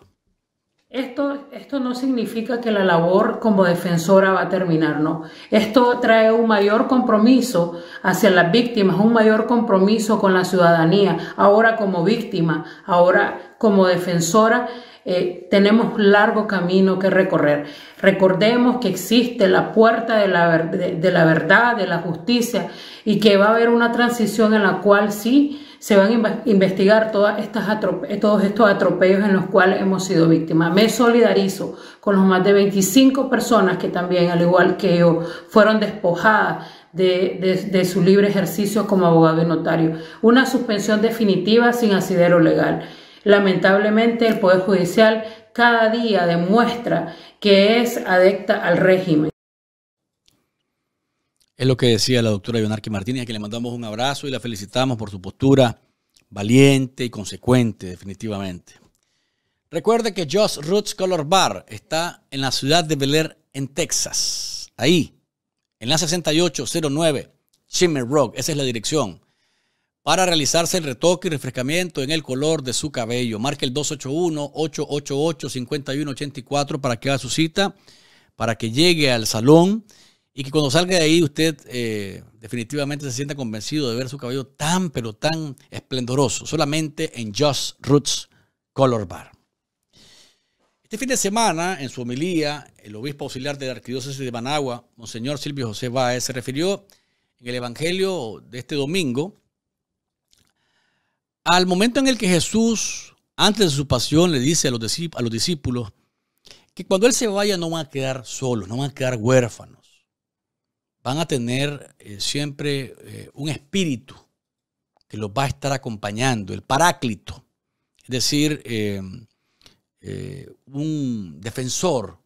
Esto, esto no significa que la labor como defensora va a terminar, no. Esto trae un mayor compromiso hacia las víctimas, un mayor compromiso con la ciudadanía. Ahora como víctima, ahora como defensora, eh, tenemos largo camino que recorrer. Recordemos que existe la puerta de la, de la verdad, de la justicia, y que va a haber una transición en la cual sí se van a investigar todas estas todos estos atropellos en los cuales hemos sido víctimas. Me solidarizo con los más de 25 personas que también, al igual que yo, fueron despojadas de, de, su libre ejercicio como abogado y notario. Una suspensión definitiva sin asidero legal. Lamentablemente el Poder Judicial cada día demuestra que es adecta al régimen. Es lo que decía la doctora Yonarqui Martínez, a quien le mandamos un abrazo y la felicitamos por su postura valiente y consecuente, definitivamente. Recuerde que Josh Roots Color Bar está en la ciudad de Bel Air, en Texas. Ahí, en la 6809 Shimmer Rock, esa es la dirección. Para realizarse el retoque y refrescamiento en el color de su cabello. Marque el 281-888-5184 para que haga su cita, para que llegue al salón y que cuando salga de ahí usted eh, definitivamente se sienta convencido de ver su cabello tan, pero tan esplendoroso, solamente en Just Roots Color Bar. Este fin de semana, en su homilía, el obispo auxiliar de la Arquidiócesis de Managua, Monseñor Silvio José Báez, se refirió en el Evangelio de este domingo al momento en el que Jesús, antes de su pasión, le dice a los, discípulos que cuando Él se vaya no van a quedar solos, no van a quedar huérfanos. Van a tener eh, siempre eh, un espíritu que los va a estar acompañando, el paráclito, es decir, eh, un defensor,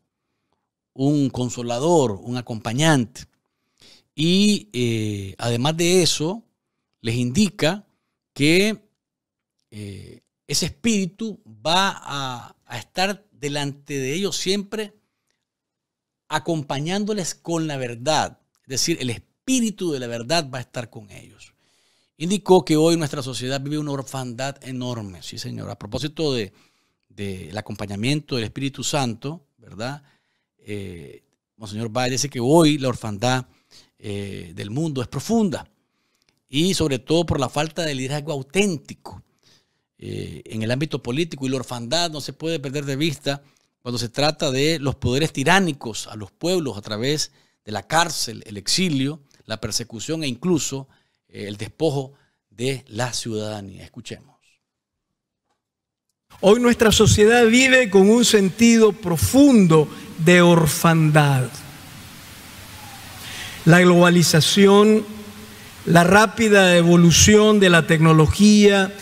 un consolador, un acompañante. Y además de eso, les indica que eh, ese espíritu va a, estar delante de ellos siempre acompañándoles con la verdad. Es decir, el espíritu de la verdad va a estar con ellos. Indicó que hoy nuestra sociedad vive una orfandad enorme, sí señor. A propósito de, del acompañamiento del Espíritu Santo, ¿verdad? Eh, Monseñor Valle dice que hoy la orfandad eh, del mundo es profunda y sobre todo por la falta de liderazgo auténtico eh, en el ámbito político y la orfandad no se puede perder de vista cuando se trata de los poderes tiránicos a los pueblos a través de la cárcel, el exilio, la persecución e incluso el despojo de la ciudadanía. Escuchemos. Hoy nuestra sociedad vive con un sentido profundo de orfandad. La globalización, la rápida evolución de la tecnología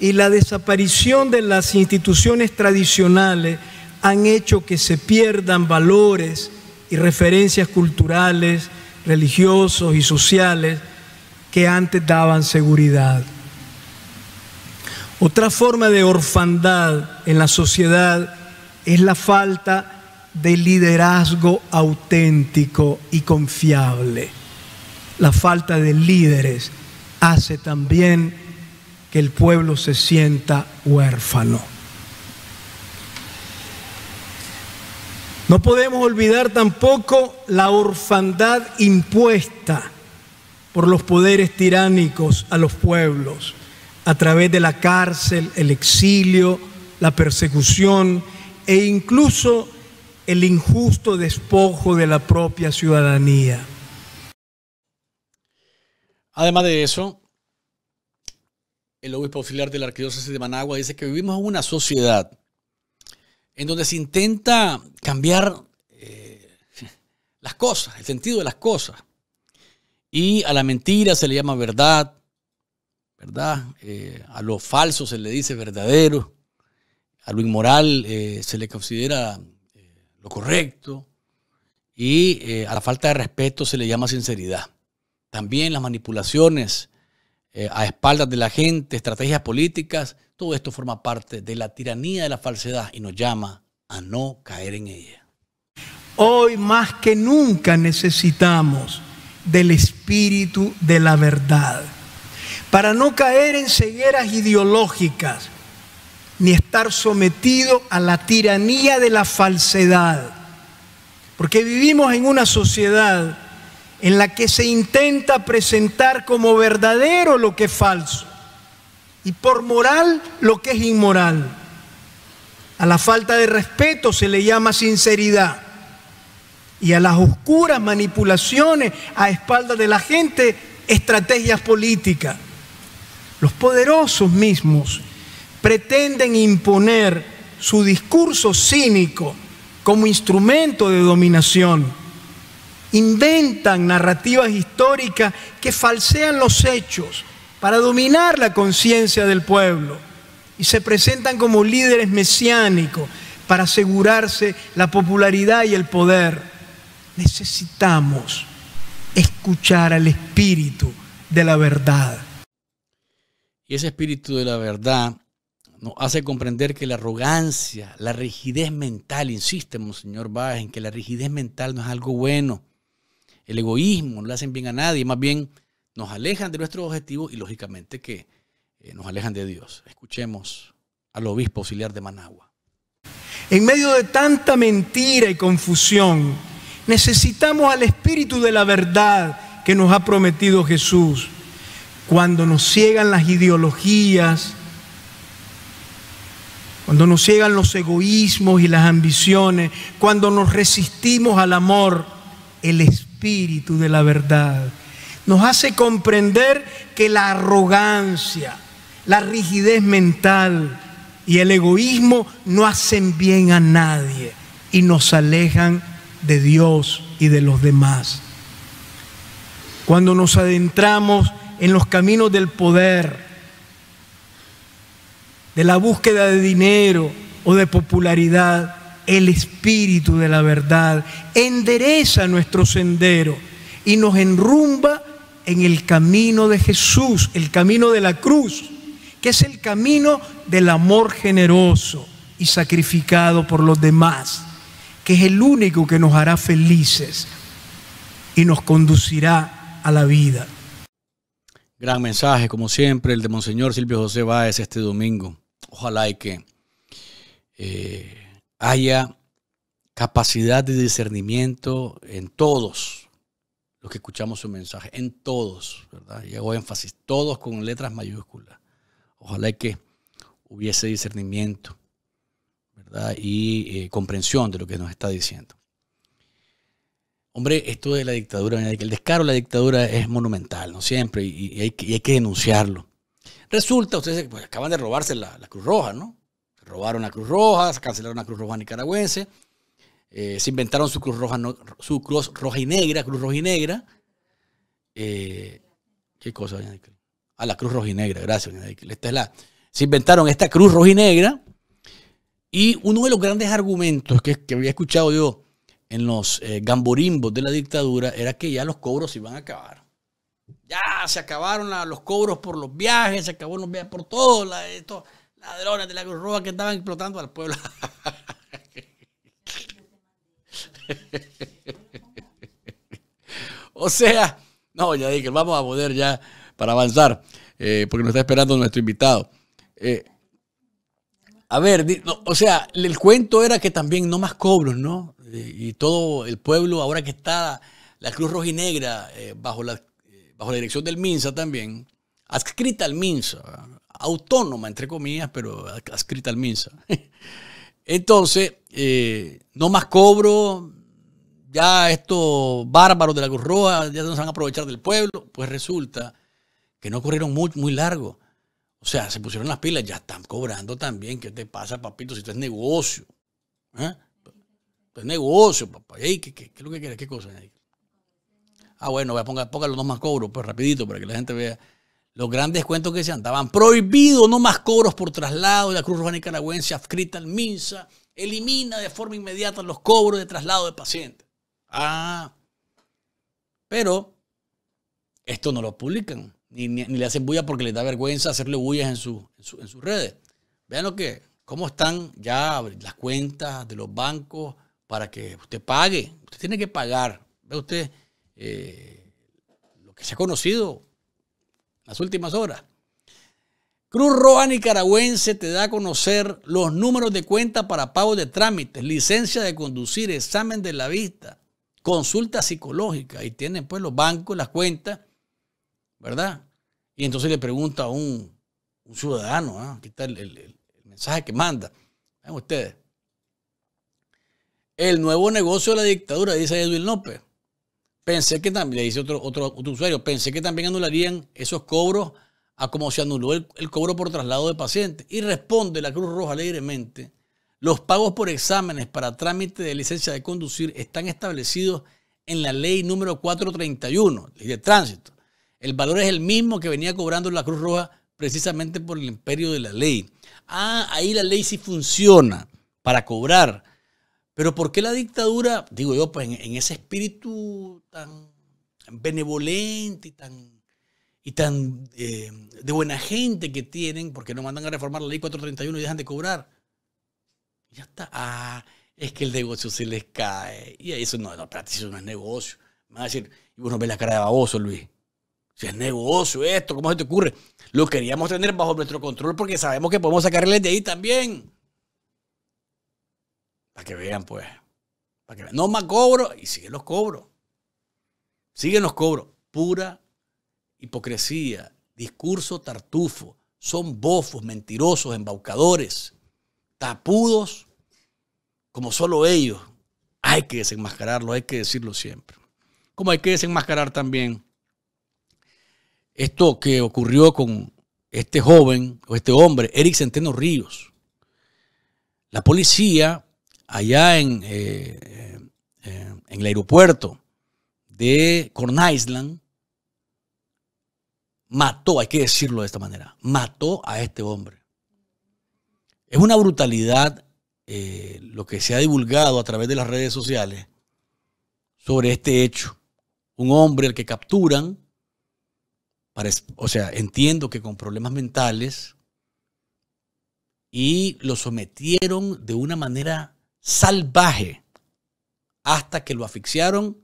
y la desaparición de las instituciones tradicionales han hecho que se pierdan valores y referencias culturales, religiosos y sociales que antes daban seguridad. Otra forma de orfandad en la sociedad es la falta de liderazgo auténtico y confiable. La falta de líderes hace también que el pueblo se sienta huérfano. No podemos olvidar tampoco la orfandad impuesta por los poderes tiránicos a los pueblos a través de la cárcel, el exilio, la persecución e incluso el injusto despojo de la propia ciudadanía. Además de eso, el obispo auxiliar de la arquidiócesis de Managua dice que vivimos en una sociedad en donde se intenta cambiar eh, [laughs] las cosas, el sentido de las cosas. Y a la mentira se le llama verdad, ¿verdad? Eh, a lo falso se le dice verdadero, a lo inmoral eh, se le considera lo correcto y a la falta de respeto se le llama sinceridad. También las manipulaciones a espaldas de la gente, estrategias políticas, todo esto forma parte de la tiranía de la falsedad y nos llama a no caer en ella. Hoy más que nunca necesitamos del espíritu de la verdad para no caer en cegueras ideológicas, ni estar sometido a la tiranía de la falsedad. Porque vivimos en una sociedad en la que se intenta presentar como verdadero lo que es falso y por moral lo que es inmoral. A la falta de respeto se le llama sinceridad y a las oscuras manipulaciones a espaldas de la gente estrategias políticas. Los poderosos mismos pretenden imponer su discurso cínico como instrumento de dominación. Inventan narrativas históricas que falsean los hechos para dominar la conciencia del pueblo y se presentan como líderes mesiánicos para asegurarse la popularidad y el poder. Necesitamos escuchar al espíritu de la verdad. Y ese espíritu de la verdad nos hace comprender que la arrogancia, la rigidez mental, insiste Monseñor Báez en que la rigidez mental no es algo bueno. El egoísmo no le hacen bien a nadie, más bien nos alejan de nuestros objetivos y lógicamente que eh, nos alejan de Dios. Escuchemos al obispo auxiliar de Managua. En medio de tanta mentira y confusión, Necesitamos al Espíritu de la verdad que nos ha prometido Jesús. Cuando nos ciegan las ideologías, cuando nos ciegan los egoísmos y las ambiciones, cuando nos resistimos al amor, el Espíritu de la verdad nos hace comprender que la arrogancia, la rigidez mental y el egoísmo no hacen bien a nadie y nos alejan de Dios y de los demás. Cuando nos adentramos en los caminos del poder, de la búsqueda de dinero o de popularidad, el Espíritu de la verdad endereza nuestro sendero y nos enrumba en el camino de Jesús, el camino de la cruz, que es el camino del amor generoso y sacrificado por los demás, que es el único que nos hará felices y nos conducirá a la vida. Gran mensaje, como siempre, el de Monseñor Silvio José Báez este domingo. Ojalá y que eh, haya capacidad de discernimiento en todos, los que escuchamos su mensaje, en todos, ¿verdad? Y hago énfasis, todos con letras mayúsculas. Ojalá que hubiese discernimiento, ¿verdad? Y eh, comprensión de lo que nos está diciendo. Hombre, esto de la dictadura, el descaro de la dictadura es monumental, ¿no? Siempre, y, hay, que, denunciarlo. Resulta, ustedes pues, acaban de robarse la, Cruz Roja, ¿no? Robaron la Cruz Roja, cancelaron la Cruz Roja nicaragüense, eh, se inventaron su cruz roja, su cruz roja y negra, cruz roja y negra. Eh, ¿Qué cosa, doña Ah, la cruz roja y negra, gracias, doña Esta es la, se inventaron esta cruz roja y negra. Y uno de los grandes argumentos que, había escuchado yo en los eh, gamborimbos de la dictadura era que ya los cobros se iban a acabar. Ya se acabaron los cobros por los viajes, se acabaron los viajes por todo, la, estos ladrones de la Cruz Roja que estaban explotando al pueblo. [laughs] o sea, no, ya dije, vamos a poder ya para avanzar, eh, porque nos está esperando nuestro invitado. Eh, a ver, o sea, el cuento era que también no más cobros, ¿no? Eh, y todo el pueblo, ahora que está la Cruz Roja y Negra bajo, la, bajo la dirección del MINSA también, adscrita al MINSA, autónoma, entre comillas, pero adscrita al MINSA. [laughs] Entonces, no más cobro, ya estos bárbaros de la Cruz Roja ya no se van a aprovechar del pueblo, pues resulta que no corrieron muy, muy largo. O sea, se pusieron las pilas, ya están cobrando también. ¿Qué te pasa, papito? Si esto es negocio. ¿Eh? es negocio, papá. ¿Qué, qué, es lo que quieres? ¿Qué cosa? Ah, bueno, voy a ponga, los dos más cobros, pues rapidito, para que la gente vea. Los grandes cuentos que se andaban. Prohibido, no más cobros por traslado de la Cruz Roja Nicaragüense adscrita al MINSA. Elimina de forma inmediata los cobros de traslado de pacientes. Ah, pero esto no lo publican, ni, le hacen bulla porque les da vergüenza hacerle bullas en, su, en, sus redes. Vean lo que, cómo están ya las cuentas de los bancos para que usted pague. Usted tiene que pagar. Ve usted eh, lo que se ha conocido las últimas horas. Cruz Roja Nicaragüense te da a conocer los números de cuenta para pago de trámites, licencia de conducir, examen de la vista, consulta psicológica y tienen pues los bancos las cuentas, ¿verdad? Y entonces le pregunta a un, ciudadano, ¿ah? aquí está el, mensaje que manda. Vean ustedes. El nuevo negocio de la dictadura, dice Edwin López. Pensé que también, le dice otro, otro, usuario, pensé que también anularían esos cobros a como se anuló el, el cobro por traslado de pacientes. Y responde la Cruz Roja alegremente los pagos por exámenes para trámite de licencia de conducir están establecidos en la ley número 431, ley de tránsito. El valor es el mismo que venía cobrando la Cruz Roja precisamente por el imperio de la ley. Ah, ahí la ley sí funciona para cobrar. Pero ¿por qué la dictadura, digo yo, pues en, ese espíritu tan benevolente y tan, y tan eh, de buena gente que tienen, ¿por qué no mandan a reformar la ley 431 y dejan de cobrar? Ya está. Ah, es que el negocio se les cae. Y eso no, no, eso no es negocio. Me va a decir, y bueno, ve la cara de baboso, Luis. Si es negocio esto, ¿cómo se te ocurre? Lo queríamos tener bajo nuestro control porque sabemos que podemos sacarle de ahí también. Para que vean, pues. Para que, no más cobro y siguen los cobros. Siguen los cobros. Pura hipocresía, discurso tartufo. Son bofos, mentirosos, embaucadores, tapudos, como solo ellos. Hay que desenmascararlo, hay que decirlo siempre. Como hay que desenmascarar también esto que ocurrió con este joven o este hombre, Eric Centeno Ríos. La policía allá en, eh, eh, en el aeropuerto de Corn Island mató, hay que decirlo de esta manera, mató a este hombre. Es una brutalidad eh, lo que se ha divulgado a través de las redes sociales sobre este hecho. Un hombre al que capturan, o sea, entiendo que con problemas mentales, y lo sometieron de una manera salvaje hasta que lo asfixiaron,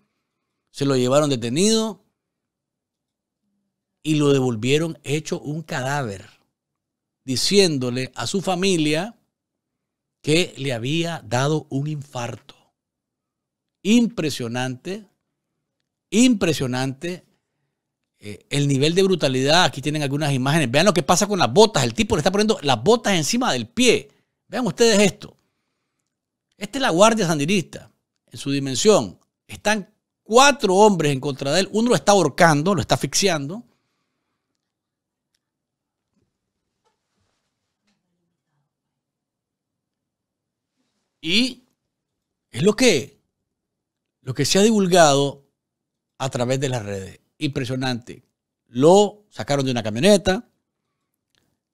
se lo llevaron detenido y lo devolvieron hecho un cadáver, diciéndole a su familia que le había dado un infarto. Impresionante, impresionante eh, el nivel de brutalidad. Aquí tienen algunas imágenes. Vean lo que pasa con las botas. El tipo le está poniendo las botas encima del pie. Vean ustedes esto. Esta es la guardia sandinista en su dimensión. Están cuatro hombres en contra de él. Uno lo está ahorcando, lo está asfixiando. Y es lo que, lo que se ha divulgado a través de las redes. Impresionante. Lo sacaron de una camioneta,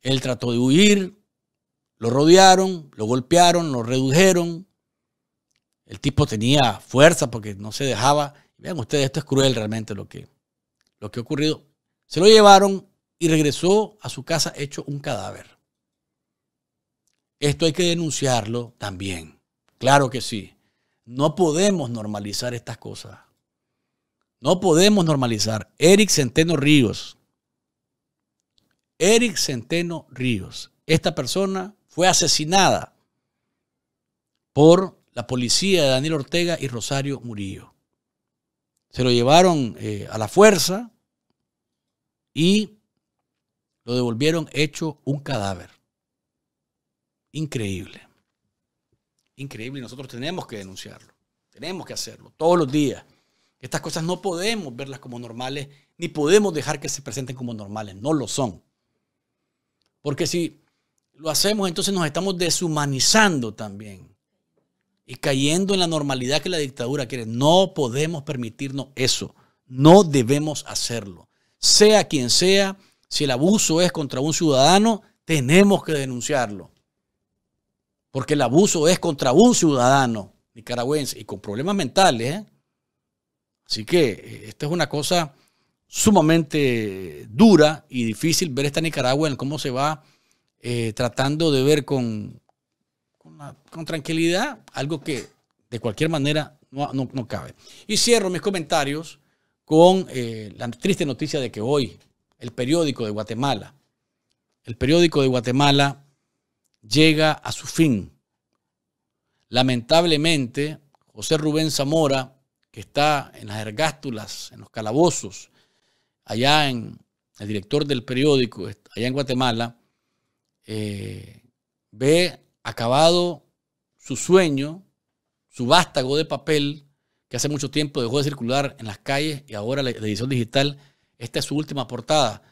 él trató de huir, lo rodearon, lo golpearon, lo redujeron. El tipo tenía fuerza porque no se dejaba. Vean ustedes, esto es cruel realmente lo que, lo que ha ocurrido. Se lo llevaron y regresó a su casa hecho un cadáver. Esto hay que denunciarlo también. Claro que sí. No podemos normalizar estas cosas. No podemos normalizar. Eric Centeno Ríos. Eric Centeno Ríos. Esta persona fue asesinada por la policía de Daniel Ortega y Rosario Murillo. Se lo llevaron eh, a la fuerza y lo devolvieron hecho un cadáver. Increíble increíble y nosotros tenemos que denunciarlo. Tenemos que hacerlo todos los días. Estas cosas no podemos verlas como normales, ni podemos dejar que se presenten como normales. No lo son. Porque si lo hacemos, entonces nos estamos deshumanizando también y cayendo en la normalidad que la dictadura quiere. No podemos permitirnos eso. No debemos hacerlo. Sea quien sea, si el abuso es contra un ciudadano, tenemos que denunciarlo porque el abuso es contra un ciudadano nicaragüense y con problemas mentales. ¿eh? Así que eh, esta es una cosa sumamente dura y difícil ver esta Nicaragua en cómo se va eh, tratando de ver con, con, tranquilidad algo que de cualquier manera no, no, cabe. Y cierro mis comentarios con la triste noticia de que hoy el periódico de Guatemala, el periódico de Guatemala llega a su fin. Lamentablemente, José Rubén Zamora, que está en las ergástulas, en los calabozos, allá en el director del periódico, allá en Guatemala, eh, ve acabado su sueño, su vástago de papel, que hace mucho tiempo dejó de circular en las calles y ahora la edición digital, esta es su última portada.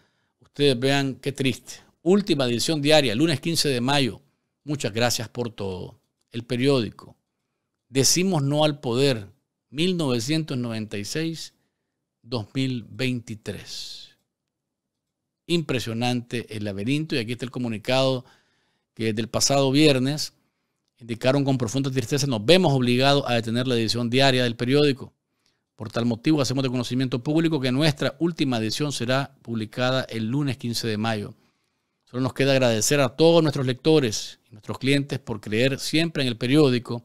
Ustedes vean qué triste. Última edición diaria, lunes 15 de mayo, Muchas gracias por todo. El periódico. Decimos no al poder. 1996-2023. Impresionante el laberinto. Y aquí está el comunicado que desde el pasado viernes indicaron con profunda tristeza nos vemos obligados a detener la edición diaria del periódico. Por tal motivo hacemos de conocimiento público que nuestra última edición será publicada el lunes 15 de mayo. Solo nos queda agradecer a todos nuestros lectores y nuestros clientes por creer siempre en el periódico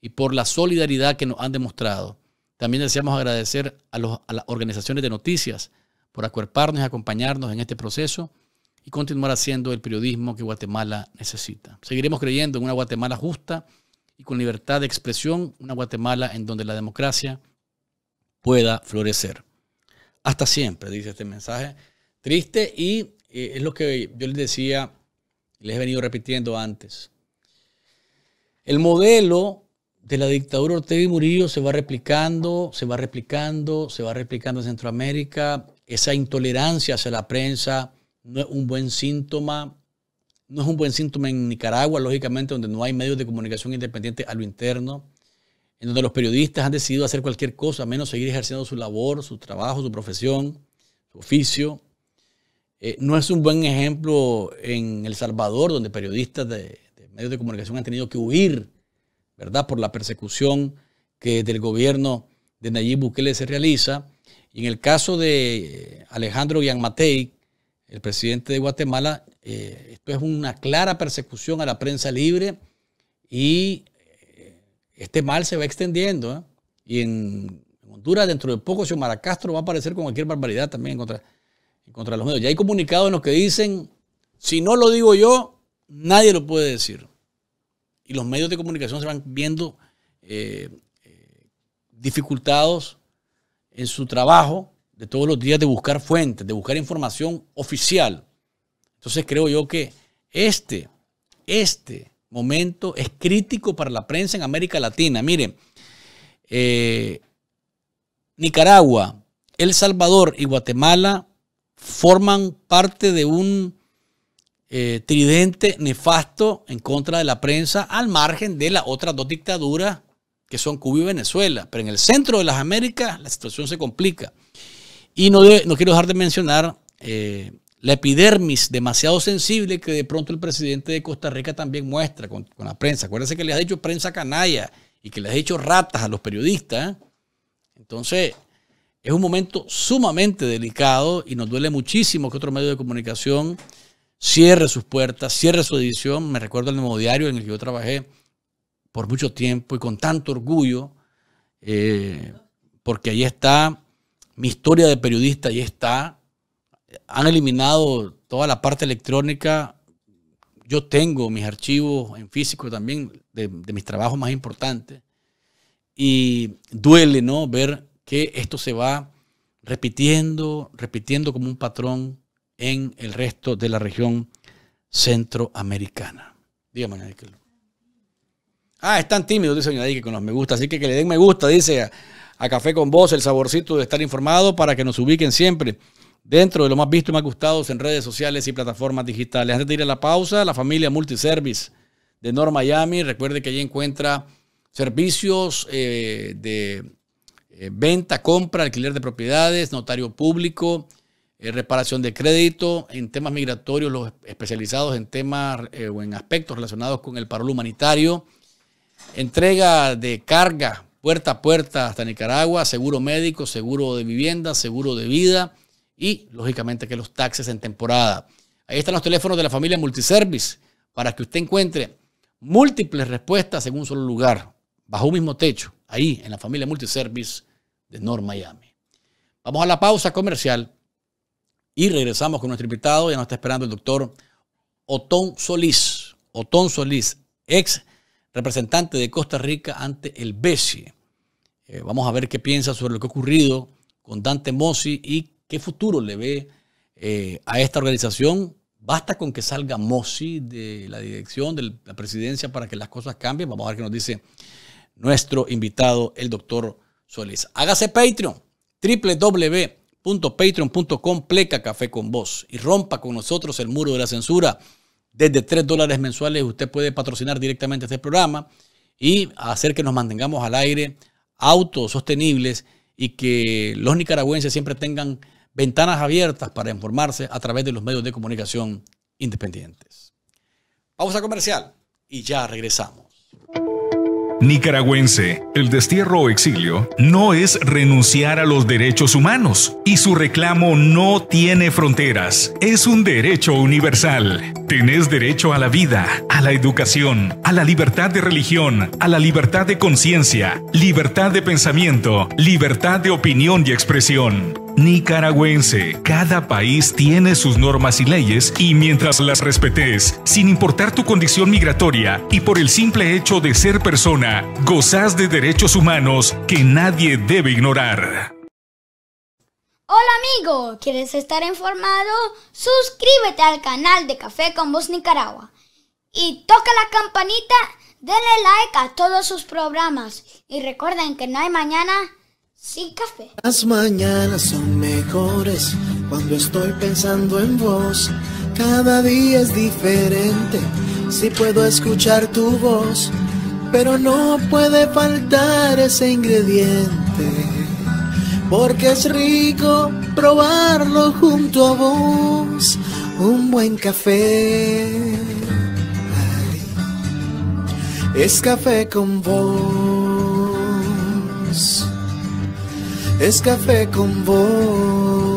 y por la solidaridad que nos han demostrado. También deseamos agradecer a, las organizaciones de noticias por acuerparnos y acompañarnos en este proceso y continuar haciendo el periodismo que Guatemala necesita. Seguiremos creyendo en una Guatemala justa y con libertad de expresión, una Guatemala en donde la democracia pueda florecer. Hasta siempre, dice este mensaje. Triste y eh, es lo que yo les decía, les he venido repitiendo antes. El modelo de la dictadura Ortega y Murillo se va replicando, se va replicando, se va replicando en Centroamérica. Esa intolerancia hacia la prensa no es un buen síntoma. No es un buen síntoma en Nicaragua, lógicamente, donde no hay medios de comunicación independientes a lo interno, en donde los periodistas han decidido hacer cualquier cosa, menos seguir ejerciendo su labor, su trabajo, su profesión, su oficio. Eh, no es un buen ejemplo en El Salvador, donde periodistas de, medios de comunicación han tenido que huir, ¿verdad?, por la persecución que del gobierno de Nayib Bukele se realiza. Y en el caso de Alejandro Gianmatei, el presidente de Guatemala, eh, esto es una clara persecución a la prensa libre y eh, este mal se va extendiendo. ¿eh? Y en, Honduras, dentro de poco, Xiomara Castro va a aparecer con cualquier barbaridad también en contra, contra de los medios. Ya hay comunicados en los que dicen, si no lo digo yo, nadie lo puede decir. Y los medios de comunicación se van viendo dificultados en su trabajo de todos los días de buscar fuentes, de buscar información oficial. Entonces creo yo que este, este momento es crítico para la prensa en América Latina. Miren, eh, Nicaragua, El Salvador y Guatemala forman parte de un eh, tridente nefasto en contra de la prensa, al margen de las otras dos dictaduras que son Cuba y Venezuela. Pero en el centro de las Américas la situación se complica. Y no, no quiero dejar de mencionar eh, la epidermis demasiado sensible que de pronto el presidente de Costa Rica también muestra con, la prensa. Acuérdense que le ha dicho prensa canalla y que le ha dicho ratas a los periodistas. ¿eh? Entonces, es un momento sumamente delicado y nos duele muchísimo que otro medio de comunicación cierre sus puertas, cierre su edición. Me recuerdo el nuevo diario en el que yo trabajé por mucho tiempo y con tanto orgullo, eh, porque ahí está mi historia de periodista, ahí está. Han eliminado toda la parte electrónica. Yo tengo mis archivos en físico también de, mis trabajos más importantes. Y duele, ¿no? Ver que esto se va repitiendo, repitiendo como un patrón en el resto de la región centroamericana. Dígame, Nadique. Ah, están tímidos, dice Nadique, con los me gusta. Así que que le den me gusta, dice a, Café con Voz, el saborcito de estar informado para que nos ubiquen siempre dentro de lo más visto y más gustados en redes sociales y plataformas digitales. Antes de ir a la pausa, la familia Multiservice de North Miami. Recuerde que allí encuentra servicios eh, de eh, venta, compra, alquiler de propiedades, notario público, eh, reparación de crédito, en temas migratorios, los especializados en temas o en aspectos relacionados con el paro humanitario, entrega de carga puerta a puerta hasta Nicaragua, seguro médico, seguro de vivienda, seguro de vida y, lógicamente, que los taxes en temporada. Ahí están los teléfonos de la familia Multiservice para que usted encuentre múltiples respuestas en un solo lugar, bajo un mismo techo, ahí en la familia Multiservice de North Miami. Vamos a la pausa comercial y regresamos con nuestro invitado. Ya nos está esperando el doctor Otón Solís. Otón Solís, ex representante de Costa Rica ante el BESI. Eh, vamos a ver qué piensa sobre lo que ha ocurrido con Dante Mossi y qué futuro le ve eh, a esta organización. Basta con que salga Mossi de la dirección de la presidencia para que las cosas cambien. Vamos a ver qué nos dice nuestro invitado, el doctor Solís. Hágase Patreon, www patreon.com pleca café con y rompa con nosotros el muro de la censura. Desde 3 dólares mensuales usted puede patrocinar directamente este programa y hacer que nos mantengamos al aire autosostenibles y que los nicaragüenses siempre tengan ventanas abiertas para informarse a través de los medios de comunicación independientes. Pausa comercial y ya regresamos. Nicaragüense, el destierro o exilio no es renunciar a los derechos humanos y su reclamo no tiene fronteras. Es un derecho universal. Tenés derecho a la vida, a la educación, a la libertad de religión, a la libertad de conciencia, libertad de pensamiento, libertad de opinión y expresión. Nicaragüense. Cada país tiene sus normas y leyes y mientras las respetes, sin importar tu condición migratoria y por el simple hecho de ser persona, gozas de derechos humanos que nadie debe ignorar. Hola amigo, ¿quieres estar informado? Suscríbete al canal de Café con Voz Nicaragua y toca la campanita, denle like a todos sus programas y recuerden que no hay mañana sin café. Las mañanas son mejores cuando estoy pensando en vos. Cada día es diferente si puedo escuchar tu voz, pero no puede faltar ese ingrediente, porque es rico probarlo junto a vos. Un buen café. Es café con vos es café con vos.